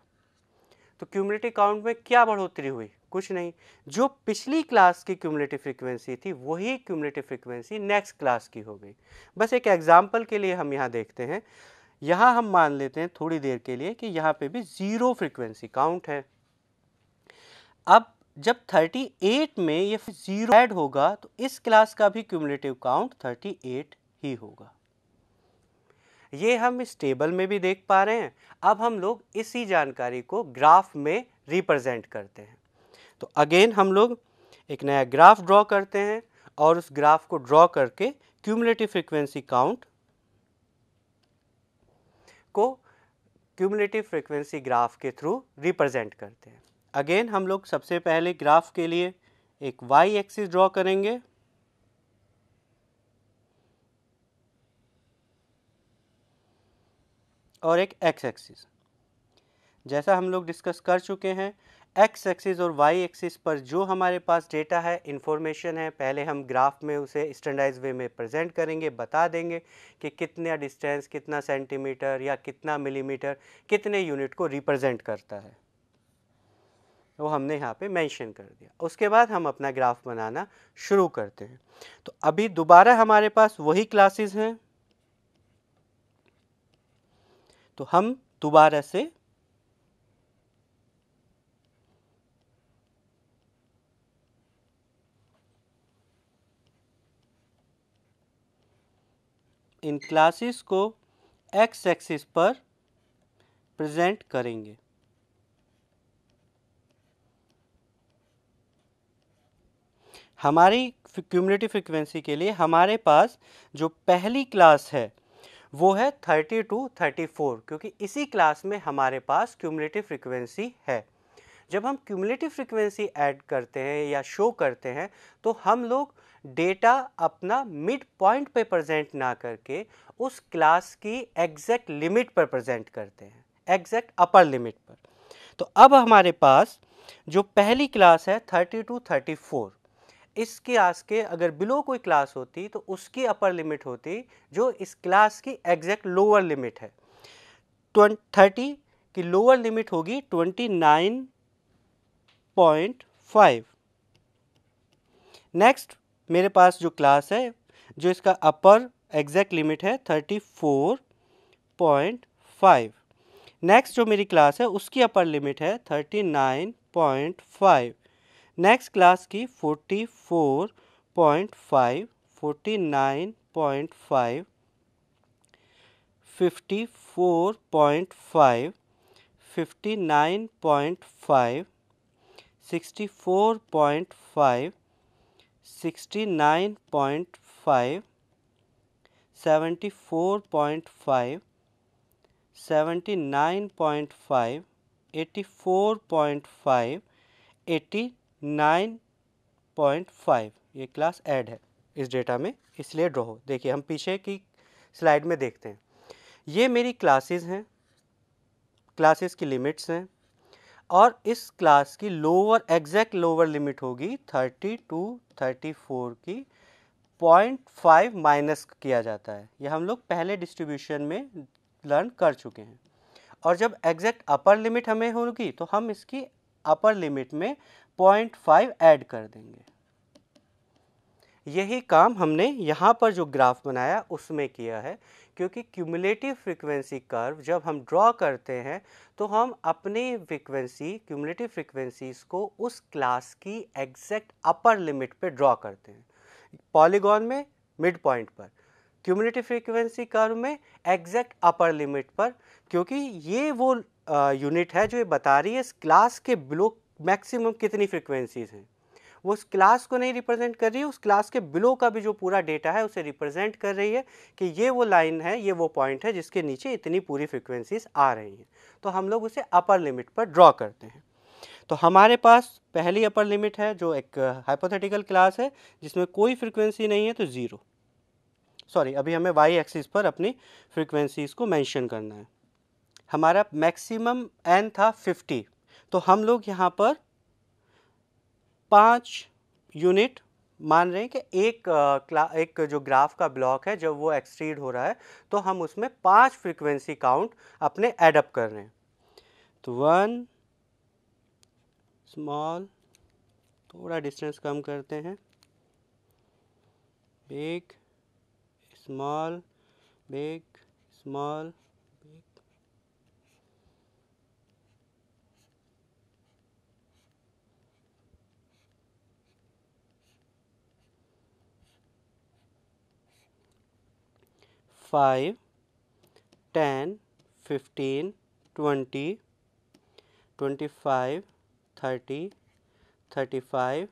तो क्यूमुलेटिव काउंट में क्या बढ़ोतरी हुई? कुछ नहीं। जो पिछली क्लास की क्यूमुलेटिव फ्रीक्वेंसी थी, वही क्यूमुलेटिव फ्रीक्वेंसी नेक्स्ट क्लास की हो गई। बस एक एग्ज़ाम्पल के लिए हम यहाँ देखते हैं। यहाँ हम मान लेते हैं थोड़ी देर के लिए कि यहाँ पे भी ज़ीरो फ्रीक्वेंसी काउंट है। अब जब 38 में ये ज़ीरो ऐड होगा तो इस क्लास का भी क्यूमुलेटिव काउंट 38 ही होगा। ये हम इस टेबल में भी देख पा रहे हैं। अब हम लोग इसी जानकारी को ग्राफ में रिप्रेजेंट करते हैं। तो अगेन हम लोग एक नया ग्राफ ड्रॉ करते हैं और उस ग्राफ को ड्रॉ करके क्यूमुलेटिव फ्रीक्वेंसी काउंट को क्यूमुलेटिव फ्रीक्वेंसी ग्राफ के थ्रू रिप्रेजेंट करते हैं। अगेन हम लोग सबसे पहले ग्राफ के लिए एक वाई एक्सिस ड्रॉ करेंगे। और एक एक्स एक्सिस जैसा हम लोग डिस्कस कर चुके हैं एक्स एक्सिस और वाई एक्सिस पर जो हमारे पास डेटा है इन्फॉर्मेशन है, पहले हम ग्राफ में उसे स्टैंडर्डाइज वे में प्रेजेंट करेंगे, बता देंगे कि कितना डिस्टेंस कितना सेंटीमीटर या कितना मिलीमीटर कितने यूनिट को रिप्रेजेंट करता है। वो हमने यहाँ पे मेंशन कर दिया। उसके बाद हम अपना ग्राफ बनाना शुरू करते हैं। तो अभी दोबारा हमारे पास वही क्लासेस हैं। तो हम दोबारा से इन क्लासेस को एक्स एक्सिस पर प्रेजेंट करेंगे। हमारी क्यूमुलेटिव फ्रिक्वेंसी के लिए हमारे पास जो पहली क्लास है, वो है 30 टू 34 क्योंकि इसी क्लास में हमारे पास क्यूमुलेटिव फ्रिक्वेंसी है। जब हम क्यूमुलेटिव फ्रिक्वेंसी ऐड करते हैं या शो करते हैं तो हम लोग डेटा अपना मिड पॉइंट पे प्रेजेंट ना करके उस क्लास की एग्जैक्ट लिमिट पर प्रेजेंट करते हैं एग्जैक्ट अपर लिमिट पर। तो अब हमारे पास जो पहली क्लास है 30 टू 34 इस क्लास के अगर बिलो कोई क्लास होती तो उसकी अपर लिमिट होती, जो इस क्लास की एग्जैक्ट लोअर लिमिट है। थर्टी की लोअर लिमिट होगी twenty nine point five. Next, मेरे पास जो क्लास है, जो इसका अपर एग्जैक्ट लिमिट है thirty four point five. Next जो मेरी क्लास है, उसकी अपर लिमिट है thirty nine point five. Next class की forty four point five forty nine point five fifty four point five fifty nine point five sixty four point five sixty nine point five seventy four point five seventy nine point five eighty four point five eighty nine point five, ये class add है इस data में, इसलिए draw हो। देखिए, हम पीछे की स्लाइड में देखते हैं। ये मेरी क्लासेस हैं क्लासेस की लिमिट्स हैं, और इस क्लास की लोअर एग्जैक्ट लोअर लिमिट होगी थर्टी टू, थर्टी फोर की पॉइंट फाइव माइनस किया जाता है। यह हम लोग पहले डिस्ट्रीब्यूशन में लर्न कर चुके हैं। और जब एग्जैक्ट अपर लिमिट हमें होगी तो हम इसकी अपर लिमिट में पॉइंट फाइव ऐड कर देंगे। यही काम हमने यहाँ पर जो ग्राफ बनाया, उसमें किया है, क्योंकि क्यूमुलेटिव फ्रीक्वेंसी कर्व जब हम ड्रॉ करते हैं तो हम अपने फ्रीक्वेंसी क्यूमुलेटिव फ्रीक्वेंसीज को उस क्लास की एग्जैक्ट अपर लिमिट पे ड्रॉ करते हैं। पॉलीगॉन में मिड पॉइंट पर। क्यूमुलेटिव फ्रीक्वेंसी कर्व में एग्जैक्ट अपर लिमिट पर, क्योंकि ये वो यूनिट है जो ये बता रही है इस क्लास के बिलो मैक्सिमम कितनी फ्रिक्वेंसीज हैं? वो उस क्लास को नहीं रिप्रेजेंट कर रही है उस क्लास के बिलो का भी जो पूरा डेटा है, उसे रिप्रेजेंट कर रही है कि ये वो लाइन है, ये वो पॉइंट है जिसके नीचे इतनी पूरी फ्रिक्वेंसीज आ रही हैं। तो हम लोग उसे अपर लिमिट पर ड्रॉ करते हैं। तो हमारे पास पहली अपर लिमिट है, जो एक हाइपोथेटिकल क्लास है, जिसमें कोई फ्रिक्वेंसी नहीं है तो ज़ीरो सॉरी अभी हमें वाई एक्सिस पर अपनी फ्रिक्वेंसीज को मेंशन करना है। हमारा मैक्सिमम एन था फिफ्टी तो हम लोग यहाँ पर पाँच यूनिट मान रहे हैं कि एक क्ला एक जो ग्राफ का ब्लॉक है, जब वो एक्सट्रीड हो रहा है तो हम उसमें पाँच फ्रीक्वेंसी काउंट अपने एडअप कर रहे हैं। तो वन स्मॉल थोड़ा डिस्टेंस कम करते हैं। Big small big small five ten fifteen twenty twenty five thirty thirty five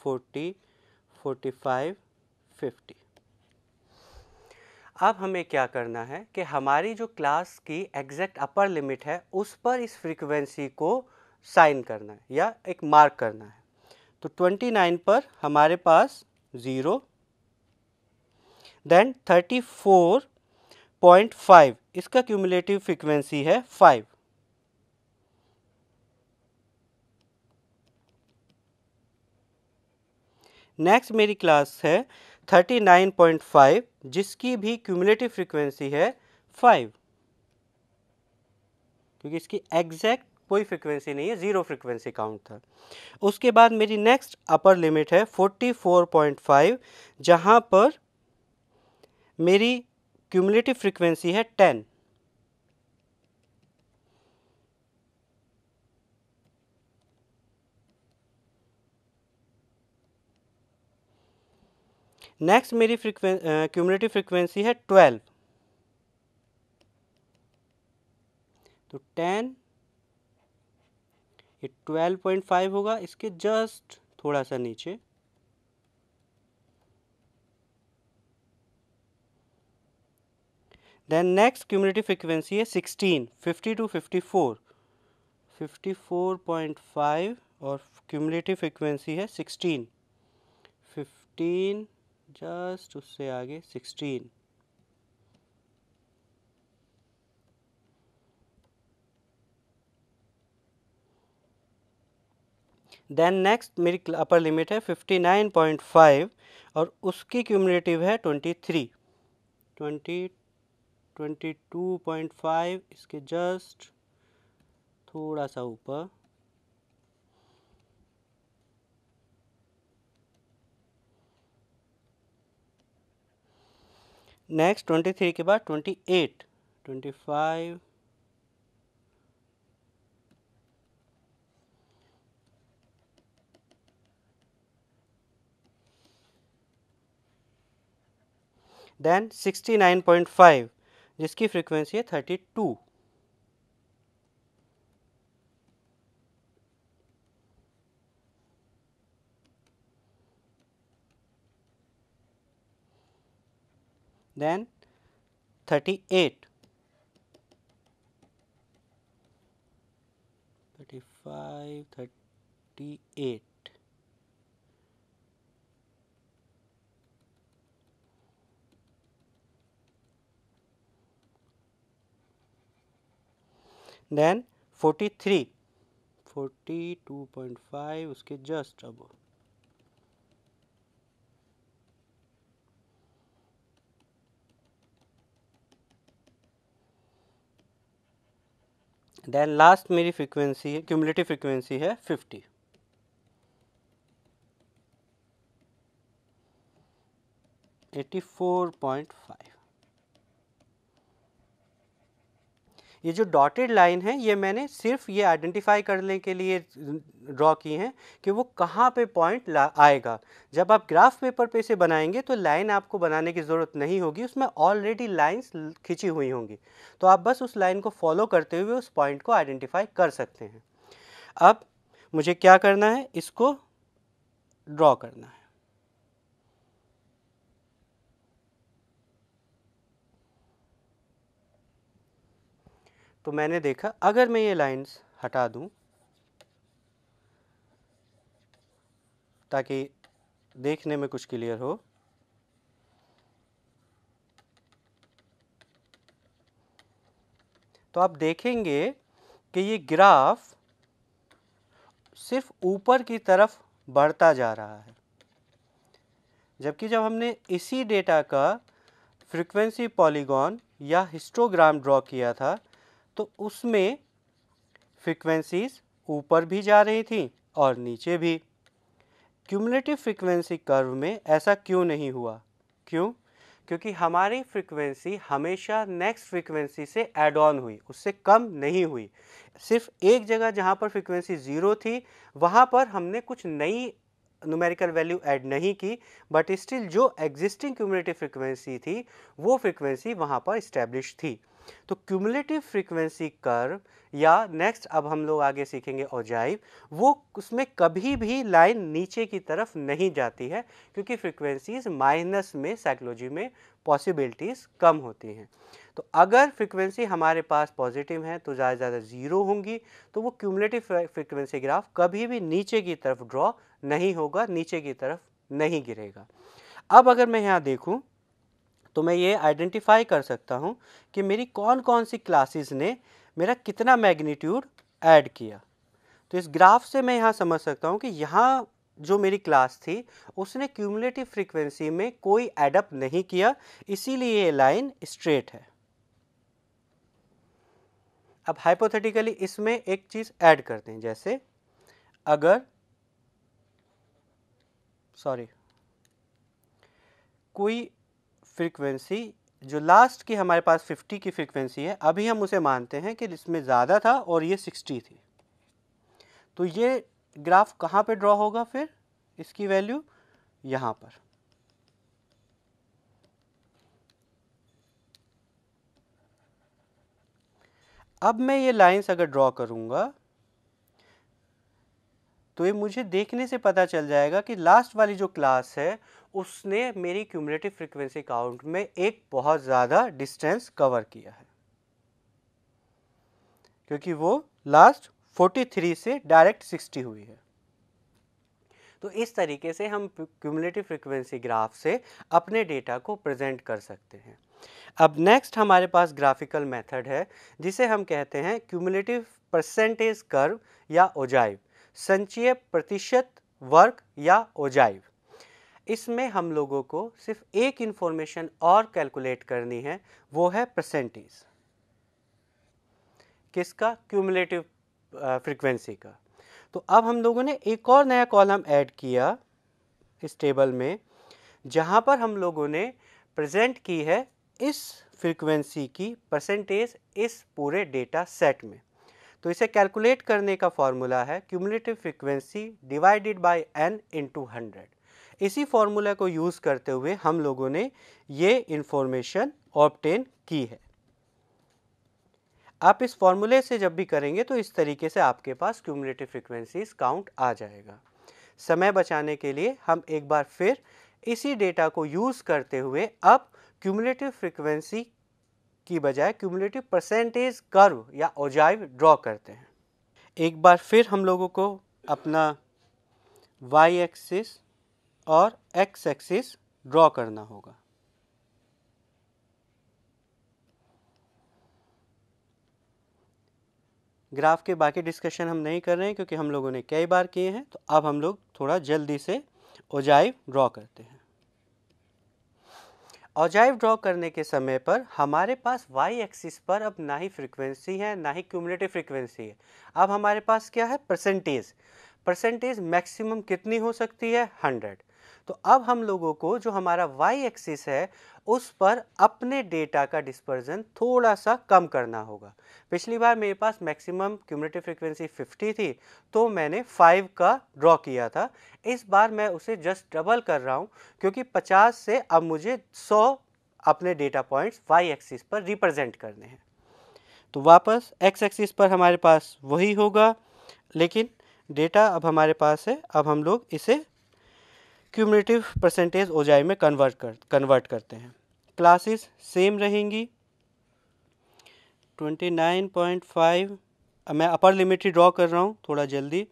forty forty five fifty अब हमें क्या करना है कि हमारी जो क्लास की एग्जैक्ट अपर लिमिट है, उस पर इस फ्रीक्वेंसी को साइन करना है या एक मार्क करना है। तो 29 पर हमारे पास ज़ीरो देन 34.5 इसका क्यूमुलेटिव फ्रीक्वेंसी है 5 नेक्स्ट मेरी क्लास है 39.5 जिसकी भी क्यूमुलेटिव फ्रीक्वेंसी है 5 क्योंकि इसकी एग्जैक्ट कोई फ्रीक्वेंसी नहीं है ज़ीरो फ्रीक्वेंसी काउंट था. उसके बाद मेरी नेक्स्ट अपर लिमिट है 44.5 जहाँ पर मेरी क्यूमुलेटिव फ्रीक्वेंसी है 10 नेक्स्ट मेरी फ्रिक्वें क्यूमुलेटिव फ्रिक्वेंसी है ट्वेल्व तो टेन ये ट्वेल्व पॉइंट फाइव होगा, इसके जस्ट थोड़ा सा नीचे. देन नेक्स्ट क्यूमुलेटिव फ्रिक्वेंसी है sixteen fifty two fifty four fifty four point five और क्यूमुलेटिव फ्रिक्वेंसी है सिक्सटीन फिफ्टीन जस्ट उससे आगे सिक्सटीन देन नेक्स्ट मेरी अपर लिमिट है फिफ्टी नाइन पॉइंट फाइव और उसकी क्यूमुलेटिव है twenty three twenty twenty two point five इसके जस्ट थोड़ा सा ऊपर। नेक्स्ट ट्वेंटी थ्री के बाद twenty eight twenty five point five जिसकी फ्रीक्वेंसी है थर्टी टू then 38 35 38 देन 43 42.5 उसके जस्ट अब। देन लास्ट मेरी फ्रीक्वेंसी है क्यूमलेटिव फ्रीक्वेंसी है 50 84.5 ये जो डॉटेड लाइन है, ये मैंने सिर्फ़ ये आइडेंटिफाई करने के लिए ड्रॉ की हैं कि वो कहाँ पे पॉइंट आएगा। जब आप ग्राफ पेपर पे इसे बनाएँगे तो लाइन आपको बनाने की ज़रूरत नहीं होगी, उसमें ऑलरेडी लाइंस खिंची हुई होंगी। तो आप बस उस लाइन को फॉलो करते हुए उस पॉइंट को आइडेंटिफाई कर सकते हैं। अब मुझे क्या करना है? इसको ड्रॉ करना है। तो मैंने देखा, अगर मैं ये लाइंस हटा दूँ, ताकि देखने में कुछ क्लियर हो। तो आप देखेंगे कि ये ग्राफ सिर्फ़ ऊपर की तरफ़ बढ़ता जा रहा है। जबकि जब हमने इसी डेटा का फ्रीक्वेंसी पॉलीगॉन या हिस्टोग्राम ड्रॉ किया था तो उसमें फ्रीक्वेंसीज ऊपर भी जा रही थी और नीचे भी। क्यूमुलेटिव फ्रीक्वेंसी कर्व में ऐसा क्यों नहीं हुआ? क्यों? क्योंकि हमारी फ्रीक्वेंसी हमेशा नेक्स्ट फ्रीक्वेंसी से एड ऑन हुई, उससे कम नहीं हुई। सिर्फ़ एक जगह जहाँ पर फ्रीक्वेंसी ज़ीरो थी, वहाँ पर हमने कुछ नई न्यूमेरिकल वैल्यू ऐड नहीं की बट स्टिल जो एग्जिस्टिंग क्यूमुलेटिव फ्रिक्वेंसी थी, वो फ्रिक्वेंसी वहाँ पर इस्टेब्लिश थी। तो क्यूमुलेटिव फ्रीक्वेंसी कर्व या नेक्स्ट अब हम लोग आगे सीखेंगे ओजाइव वो उसमें कभी भी लाइन नीचे की तरफ़ नहीं जाती है, क्योंकि फ्रीक्वेंसीज माइनस में साइकोलॉजी में पॉसिबिलिटीज़ कम होती हैं। तो अगर फ्रीक्वेंसी हमारे पास पॉजिटिव है तो ज़्यादा ज़्यादा ज़ीरो होंगी तो वो क्यूमुलेटिव फ्रीक्वेंसी ग्राफ कभी भी नीचे की तरफ़ ड्रॉ नहीं होगा, नीचे की तरफ़ नहीं गिरेगा। अब अगर मैं यहाँ देखूँ तो मैं ये आइडेंटिफाई कर सकता हूँ कि मेरी कौन कौन सी क्लासेस ने मेरा कितना मैग्नीट्यूड ऐड किया। तो इस ग्राफ से मैं यहाँ समझ सकता हूँ कि यहाँ जो मेरी क्लास थी, उसने क्यूमुलेटिव फ्रीक्वेंसी में कोई एडअप नहीं किया, इसीलिए ये लाइन स्ट्रेट है। अब हाइपोथेटिकली इसमें एक चीज़ ऐड करते हैं, जैसे अगर सॉरी कोई फ्रीक्वेंसी जो लास्ट की हमारे पास 50 की फ्रीक्वेंसी है, अभी हम उसे मानते हैं कि इसमें ज़्यादा था और ये 60 थी। तो ये ग्राफ कहाँ पे ड्रॉ होगा फिर? इसकी वैल्यू यहाँ पर। अब मैं ये लाइंस अगर ड्रॉ करूँगा तो ये मुझे देखने से पता चल जाएगा कि लास्ट वाली जो क्लास है उसने मेरी क्यूमुलेटिव फ्रिक्वेंसी काउंट में एक बहुत ज़्यादा डिस्टेंस कवर किया है। क्योंकि वो लास्ट 43 से डायरेक्ट 60 हुई है। तो इस तरीके से हम क्यूमलेटिव फ्रीक्वेंसी ग्राफ से अपने डेटा को प्रेजेंट कर सकते हैं। अब नेक्स्ट हमारे पास ग्राफिकल मेथड है, जिसे हम कहते हैं क्यूमुलेटिव परसेंटेज कर्व या ओजाइव संचय प्रतिशत वर्क या ओजाइव इसमें हम लोगों को सिर्फ़ एक इंफॉर्मेशन और कैलकुलेट करनी है, वो है परसेंटेज किसका? क्यूमुलेटिव फ्रीक्वेंसी का. तो अब हम लोगों ने एक और नया कॉलम ऐड किया इस टेबल में, जहाँ पर हम लोगों ने प्रेजेंट की है इस फ्रीक्वेंसी की परसेंटेज इस पूरे डेटा सेट में. तो इसे कैलकुलेट करने का फॉर्मूला है cumulative frequency divided by N into hundred इसी फॉर्मूला को यूज़ करते हुए हम लोगों ने ये इंफॉर्मेशन ऑप्टेन की है। आप इस फॉर्मूले से जब भी करेंगे तो इस तरीके से आपके पास क्यूमुलेटिव फ्रीक्वेंसीज काउंट आ जाएगा। समय बचाने के लिए हम एक बार फिर इसी डेटा को यूज़ करते हुए अब क्यूमुलेटिव फ्रीक्वेंसी की बजाय क्यूमुलेटिव परसेंटेज कर्व या ओजाइव ड्रॉ करते हैं। एक बार फिर हम लोगों को अपना वाई एक्सिस और एक्स एक्सिस ड्रॉ करना होगा। ग्राफ के बाकी डिस्कशन हम नहीं कर रहे हैं क्योंकि हम लोगों ने कई बार किए हैं तो अब हम लोग थोड़ा जल्दी से ओजाइव ड्रॉ करते हैं। ऑजाइव ड्रॉ करने के समय पर हमारे पास वाई एक्सिस पर अब ना ही फ्रीक्वेंसी है, ना ही क्यूमुलेटिव फ्रीक्वेंसी है। अब हमारे पास क्या है? परसेंटेज परसेंटेज मैक्सिमम कितनी हो सकती है? हंड्रेड तो अब हम लोगों को जो हमारा वाई एक्सिस है, उस पर अपने डेटा का डिस्पर्जन थोड़ा सा कम करना होगा। पिछली बार मेरे पास मैक्सिमम क्यूमरेटिव फ्रीक्वेंसी 50 थी तो मैंने 5 का ड्रॉ किया था। इस बार मैं उसे जस्ट डबल कर रहा हूँ, क्योंकि 50 से अब मुझे 100 अपने डेटा पॉइंट्स वाई एक्सिस पर रिप्रेजेंट करने हैं। तो वापस एक्स एक्सिस पर हमारे पास वही होगा, लेकिन डेटा अब हमारे पास है, अब हम लोग इसे क्यूमुलेटिव परसेंटेज ओजाई में कन्वर्ट कर कन्वर्ट करते हैं। क्लासेस सेम रहेंगी। 29.5 अब मैं अपर लिमिट ही ड्रॉ कर रहा हूँ थोड़ा जल्दी।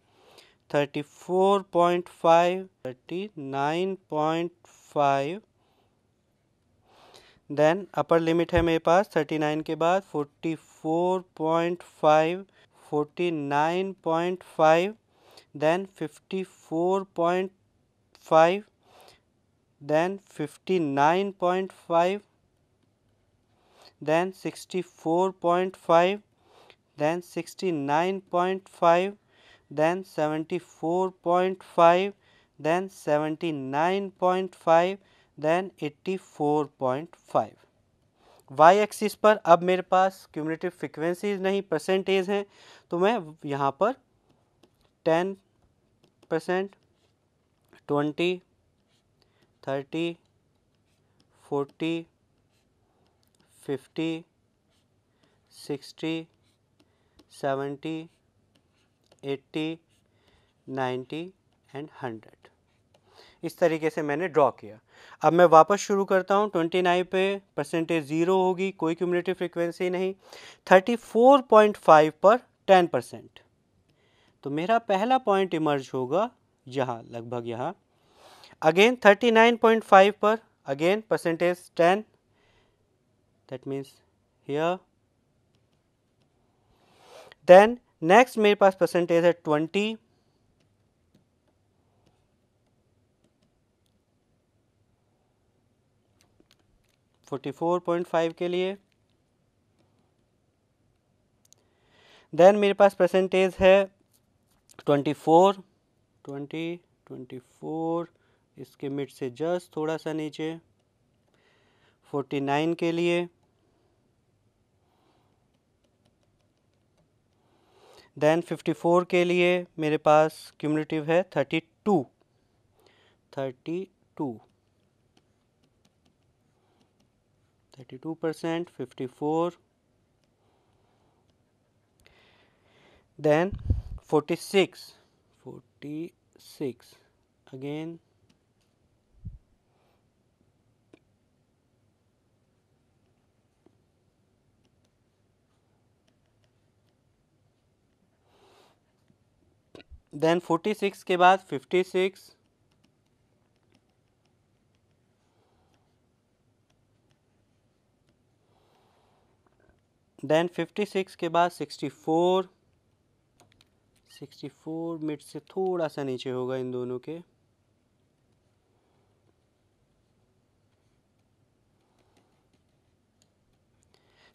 34.5 39.5 देन अपर लिमिट है मेरे पास 39 के बाद 44.5 49.5 then 54.5 then 59.5 then 64.5 then 69.5 then 74.5 then 79.5 then 84.5 Y axis पर अब मेरे पास क्यूमुलेटिव फ्रिक्वेंसीज नहीं परसेंटेज हैं तो मैं यहाँ पर ten percent twenty, thirty, forty, fifty, sixty, seventy, eighty ninety and hundred. इस तरीके से मैंने ड्रॉ किया। अब मैं वापस शुरू करता हूँ। ट्वेंटी नाइन पे परसेंटेज ज़ीरो होगी, कोई क्यूमुलेटिव फ्रिक्वेंसी नहीं। थर्टी फोर पॉइंट फाइव पर टेन परसेंट। तो मेरा पहला पॉइंट इमर्ज होगा यहाँ, लगभग यहाँ। Again thirty nine point five पर again percentage ten that means here then next मेरे पास परसेंटेज है twenty forty four point five के लिए। देन मेरे पास परसेंटेज है twenty four twenty twenty four, इसके मिड से जस्ट थोड़ा सा नीचे, फोर्टी नाइन के लिए देन फिफ्टी फोर के लिए मेरे पास क्यूमुलेटिव है thirty two thirty two thirty two percent fifty four then forty 46 46 again. Then 46 के बाद 56 देन 56 के बाद 64 64 मिड से थोड़ा सा नीचे होगा इन दोनों के।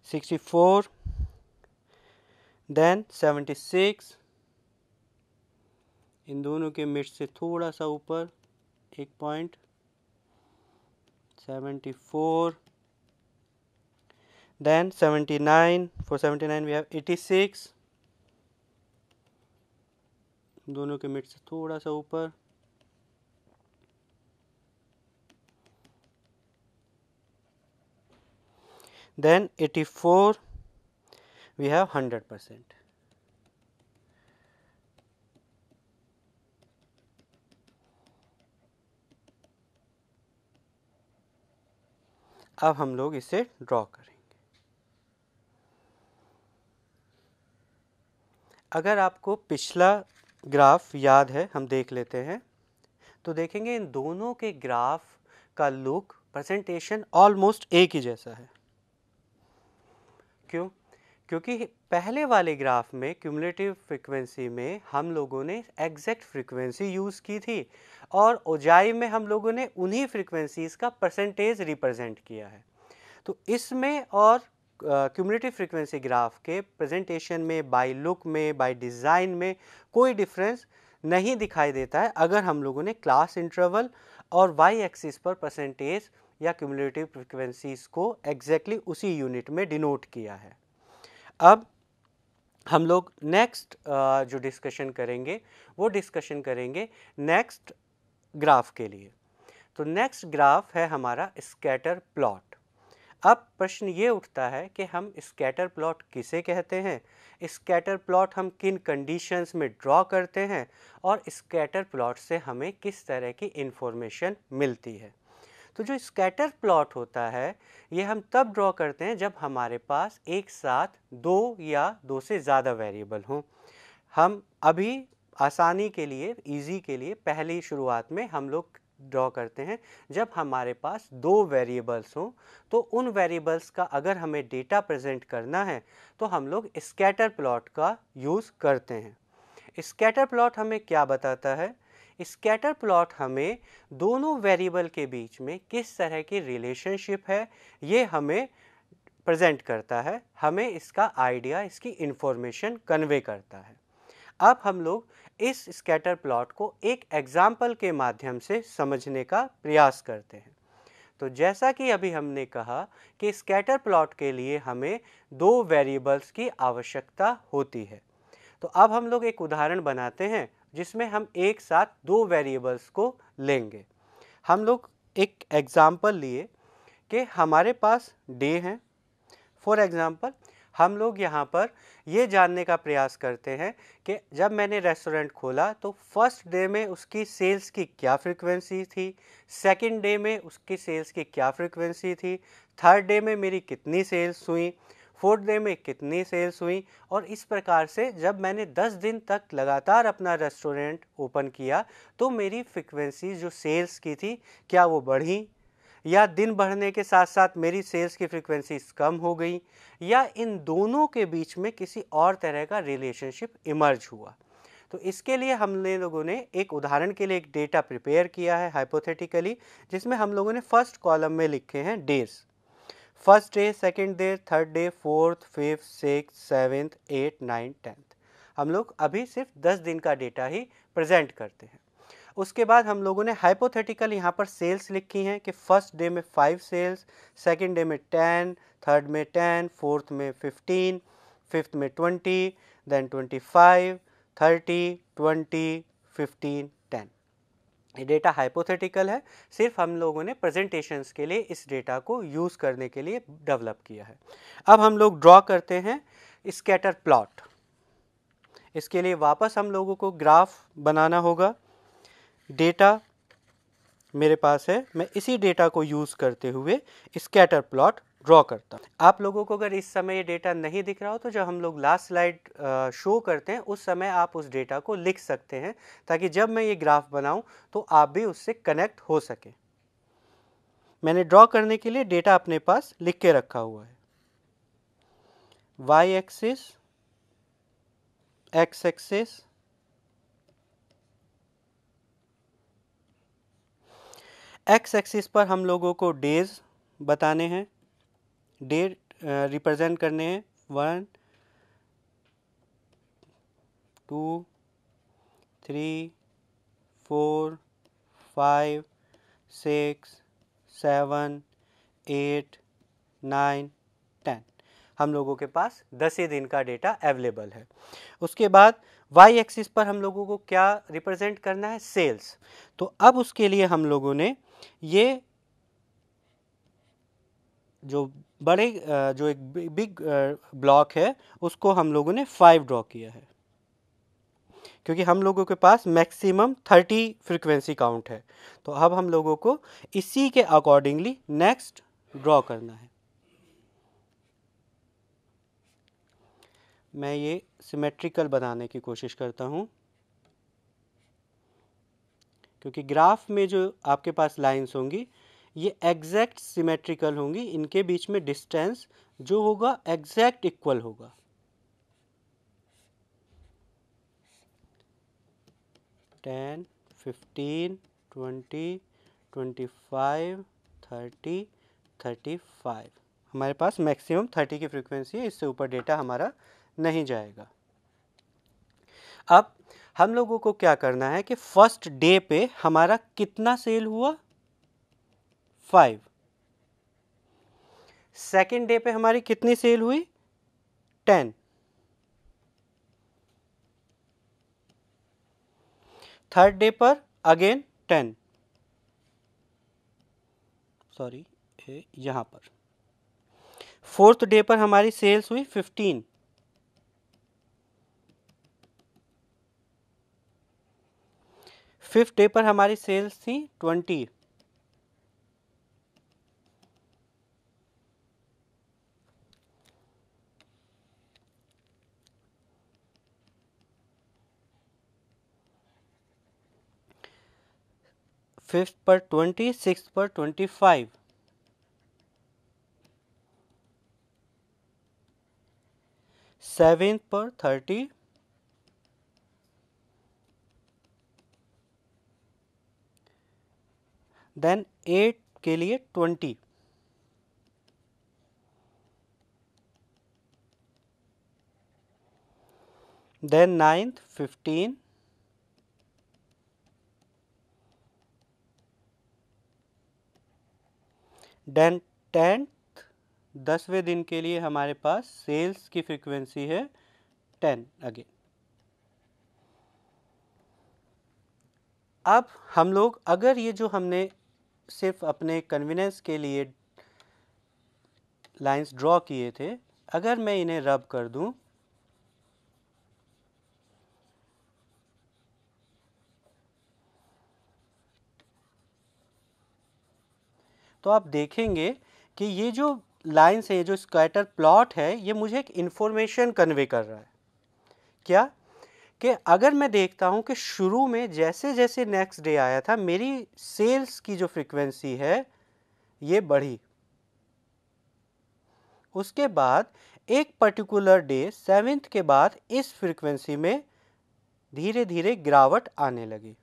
Sixty four then seventy six इन दोनों के मिड से थोड़ा सा ऊपर, एक point seventy four then then 79 for 79 we have 86 दोनों के मिड से थोड़ा सा ऊपर। Then 84 we have 100 percent. अब हम लोग इसे ड्रॉ करेंगे। अगर आपको पिछला ग्राफ याद है, हम देख लेते हैं। तो देखेंगे इन दोनों के ग्राफ का लुक प्रेजेंटेशन ऑलमोस्ट एक ही जैसा है। क्यों? क्योंकि पहले वाले ग्राफ में क्यूमुलेटिव फ्रिक्वेंसी में हम लोगों ने एग्जैक्ट फ्रिक्वेंसी यूज़ की थी और ओजाई में हम लोगों ने उन्हीं फ्रिक्वेंसीज़ का परसेंटेज रिप्रेजेंट किया है। तो इसमें और क्यूमुलेटिव फ्रिक्वेंसी ग्राफ के प्रेजेंटेशन में बाय लुक में बाय डिज़ाइन में कोई डिफरेंस नहीं दिखाई देता है, अगर हम लोगों ने क्लास इंटरवल और वाई एक्सिस पर परसेंटेज या क्यूमुलेटिव फ्रिक्वेंसीज को एग्जैक्टली exactly उसी यूनिट में डिनोट किया है। अब हम लोग नेक्स्ट जो डिस्कशन करेंगे, वो डिस्कशन करेंगे नेक्स्ट ग्राफ के लिए। तो नेक्स्ट ग्राफ है हमारा स्कैटर प्लॉट अब प्रश्न ये उठता है कि हम स्कैटर प्लॉट किसे कहते हैं? स्कैटर प्लॉट हम किन कंडीशंस में ड्रॉ करते हैं? और स्कैटर प्लॉट से हमें किस तरह की इन्फॉर्मेशन मिलती है? तो जो स्कैटर प्लॉट होता है, ये हम तब ड्रॉ करते हैं जब हमारे पास एक साथ दो या दो से ज़्यादा वेरिएबल हों। हम अभी आसानी के लिए इजी के लिए पहली शुरुआत में हम लोग ड्रॉ करते हैं। जब हमारे पास दो वेरिएबल्स हों तो उन वेरिएबल्स का अगर हमें डेटा प्रेजेंट करना है तो हम लोग स्कैटर प्लॉट का यूज़ करते हैं। स्कैटर प्लॉट हमें क्या बताता है? स्कैटर प्लॉट हमें दोनों वेरिएबल के बीच में किस तरह की रिलेशनशिप है, ये हमें प्रेजेंट करता है। हमें इसका आइडिया इसकी इंफॉर्मेशन कन्वे करता है। अब हम लोग इस स्कैटर प्लॉट को एक एग्ज़ाम्पल के माध्यम से समझने का प्रयास करते हैं। तो जैसा कि अभी हमने कहा कि स्कैटर प्लॉट के लिए हमें दो वेरिएबल्स की आवश्यकता होती है। तो अब हम लोग एक उदाहरण बनाते हैं जिसमें हम एक साथ दो वेरिएबल्स को लेंगे। हम लोग एक एग्ज़ाम्पल लिए कि हमारे पास डे हैं। फॉर एग्ज़ाम्पल हम लोग यहाँ पर ये जानने का प्रयास करते हैं कि जब मैंने रेस्टोरेंट खोला तो फ़र्स्ट डे में उसकी सेल्स की क्या फ्रीक्वेंसी थी, सेकंड डे में उसकी सेल्स की क्या फ्रीक्वेंसी थी, थर्ड डे में मेरी कितनी सेल्स हुई, फोर्थ डे में कितनी सेल्स हुई और इस प्रकार से जब मैंने 10 दिन तक लगातार अपना रेस्टोरेंट ओपन किया तो मेरी फ्रिक्वेंसी जो सेल्स की थी क्या वो बढ़ी? या दिन बढ़ने के साथ साथ मेरी सेल्स की फ्रिक्वेंसी कम हो गई, या इन दोनों के बीच में किसी और तरह का रिलेशनशिप इमर्ज हुआ। तो इसके लिए हमने लोगों ने एक उदाहरण के लिए एक डेटा प्रिपेयर किया है हाइपोथेटिकली जिसमें हम लोगों ने फ़र्स्ट कॉलम में लिखे हैं days first day second day third day fourth fifth six seventh eight nine tenth हम लोग अभी सिर्फ़ दस दिन का डेटा ही प्रेजेंट करते हैं। उसके बाद हम लोगों ने हाइपोथेटिकल यहाँ पर सेल्स लिखी हैं कि फ़र्स्ट डे में फाइव सेल्स सेकेंड डे में टेन थर्ड में टेन फोर्थ में फिफ्टीन फिफ्थ में twenty then twenty five thirty twenty fifteen ten ये डेटा हाइपोथेटिकल है, सिर्फ़ हम लोगों ने प्रेजेंटेशंस के लिए इस डेटा को यूज़ करने के लिए डेवलप किया है। अब हम लोग ड्रॉ करते हैं स्कैटर प्लॉट इसके लिए वापस हम लोगों को ग्राफ बनाना होगा। डेटा मेरे पास है, मैं इसी डेटा को यूज़ करते हुए स्कैटर प्लॉट ड्रॉ करता हूँ। आप लोगों को अगर इस समय ये डेटा नहीं दिख रहा हो तो जब हम लोग लास्ट स्लाइड शो करते हैं, उस समय आप उस डेटा को लिख सकते हैं, ताकि जब मैं ये ग्राफ बनाऊँ तो आप भी उससे कनेक्ट हो सके। मैंने ड्रॉ करने के लिए डेटा अपने पास लिख के रखा हुआ है। Y axis X axis X axis पर हम लोगों को डेज़ बताने हैं। डे रिप्रेजेंट करने हैं। One, two, three, four, five, six, seven, eight, nine, ten. हम लोगों के पास दस ही दिन का डेटा अवेलेबल है। उसके बाद वाई एक्सिस पर हम लोगों को क्या रिप्रेजेंट करना है? सेल्स। तो अब उसके लिए हम लोगों ने ये जो बड़े जो एक बिग ब्लॉक है, उसको हम लोगों ने फाइव ड्रॉ किया है। क्योंकि हम लोगों के पास मैक्सिमम थर्टी फ्रीक्वेंसी काउंट है। तो अब हम लोगों को इसी के अकॉर्डिंगली नेक्स्ट ड्रॉ करना है। मैं ये सिमेट्रिकल बनाने की कोशिश करता हूँ। क्योंकि ग्राफ में जो आपके पास लाइंस होंगी, ये एग्जैक्ट सिमेट्रिकल होंगी, इनके बीच में डिस्टेंस जो होगा एग्जैक्ट इक्वल होगा। Ten, fifteen, twenty twenty five, thirty thirty five. हमारे पास मैक्सिमम थर्टी की फ्रीक्वेंसी है, इससे ऊपर डेटा हमारा नहीं जाएगा। अब हम लोगों को क्या करना है कि फ़र्स्ट डे पे हमारा कितना सेल हुआ? फाइव। सेकेंड डे पे हमारी कितनी सेल हुई? टेन। थर्ड डे पर अगेन टेन। सॉरी यहाँ पर। फोर्थ डे पर हमारी सेल्स हुई फिफ्टीन। फिफ्थ डे पर हमारी सेल्स थी ट्वेंटी। फिफ्थ पर ट्वेंटी सिक्स पर ट्वेंटी फाइव। सेवेंथ पर थर्टी। देन एट के लिए twenty. Then ninth fifteen. Then tenth, दसवें दिन के लिए हमारे पास सेल्स की फ्रीक्वेंसी है टेन अगेन। अब हम लोग, अगर ये जो हमने सिर्फ़ अपने कन्वीनियंस के लिए लाइंस ड्रॉ किए थे, अगर मैं इन्हें रब कर दूँ तो आप देखेंगे कि ये जो लाइन्स है, ये जो स्कैटर प्लॉट है, ये मुझे एक इन्फॉर्मेशन कन्वे कर रहा है। क्या? कि अगर मैं देखता हूँ कि शुरू में जैसे जैसे नेक्स्ट डे आया था, मेरी सेल्स की जो फ्रिक्वेंसी है, ये बढ़ी। उसके बाद, एक पर्टिकुलर डे सेवेंथ के बाद, इस फ्रिक्वेंसी में धीरे धीरे गिरावट आने लगी।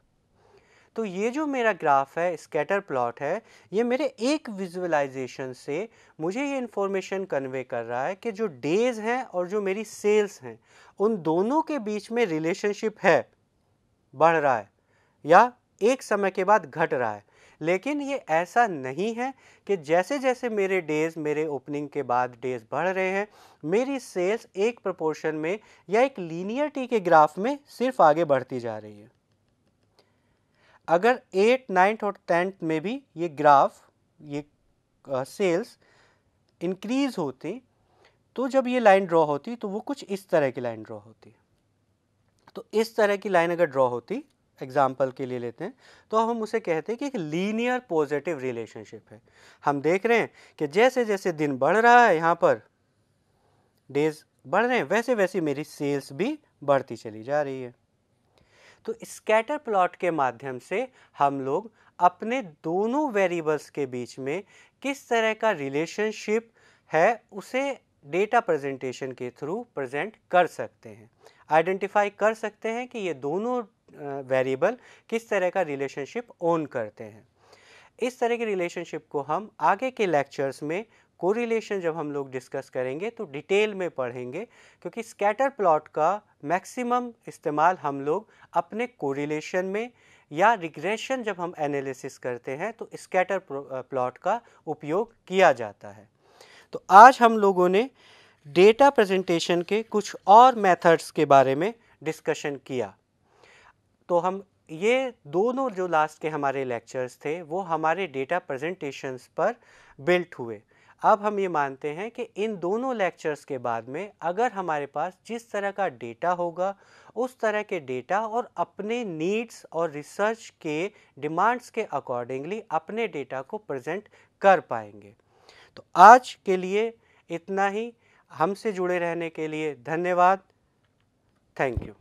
तो ये जो मेरा ग्राफ है, स्कैटर प्लॉट है, ये मेरे एक विजुअलाइजेशन से मुझे ये इन्फॉर्मेशन कन्वे कर रहा है कि जो डेज़ हैं और जो मेरी सेल्स हैं, उन दोनों के बीच में रिलेशनशिप है, बढ़ रहा है या एक समय के बाद घट रहा है। लेकिन ये ऐसा नहीं है कि जैसे जैसे मेरे डेज़, मेरे ओपनिंग के बाद डेज़ बढ़ रहे हैं, मेरी सेल्स एक प्रोपोर्शन में या एक लीनियरिटी के ग्राफ में सिर्फ़ आगे बढ़ती जा रही है। अगर एट नाइन्थ और टेंथ में भी ये ग्राफ ये सेल्स इंक्रीज होती तो जब ये लाइन ड्रॉ होती तो वो कुछ इस तरह की लाइन ड्रॉ होती। तो इस तरह की लाइन अगर ड्रॉ होती एग्ज़ाम्पल के लिए लेते हैं तो हम उसे कहते हैं कि एक लीनियर पॉजिटिव रिलेशनशिप है। हम देख रहे हैं कि जैसे जैसे दिन बढ़ रहा है यहाँ पर डेज़ बढ़ रहे हैं, वैसे वैसे मेरी सेल्स भी बढ़ती चली जा रही है। तो स्कैटर प्लॉट के माध्यम से हम लोग अपने दोनों वेरिएबल्स के बीच में किस तरह का रिलेशनशिप है, उसे डेटा प्रेजेंटेशन के थ्रू प्रेजेंट कर सकते हैं। आइडेंटिफाई कर सकते हैं कि ये दोनों वेरिएबल किस तरह का रिलेशनशिप ओन करते हैं। इस तरह के रिलेशनशिप को हम आगे के लेक्चर्स में कोरिलेशन जब हम लोग डिस्कस करेंगे तो डिटेल में पढ़ेंगे, क्योंकि स्कैटर प्लॉट का मैक्सिमम इस्तेमाल हम लोग अपने कोरिलेशन में या रिग्रेशन जब हम एनालिसिस करते हैं तो स्कैटर प्लॉट का उपयोग किया जाता है। तो आज हम लोगों ने डेटा प्रेजेंटेशन के कुछ और मेथड्स के बारे में डिस्कशन किया। तो हम ये दोनों जो लास्ट के हमारे लेक्चर्स थे, वो हमारे डेटा प्रेजेंटेशंस पर बिल्ट हुए। अब हम ये मानते हैं कि इन दोनों लेक्चर्स के बाद में अगर हमारे पास जिस तरह का डेटा होगा, उस तरह के डेटा और अपने नीड्स और रिसर्च के डिमांड्स के अकॉर्डिंगली अपने डेटा को प्रेजेंट कर पाएँगे। तो आज के लिए इतना ही। हमसे जुड़े रहने के लिए धन्यवाद। Thank you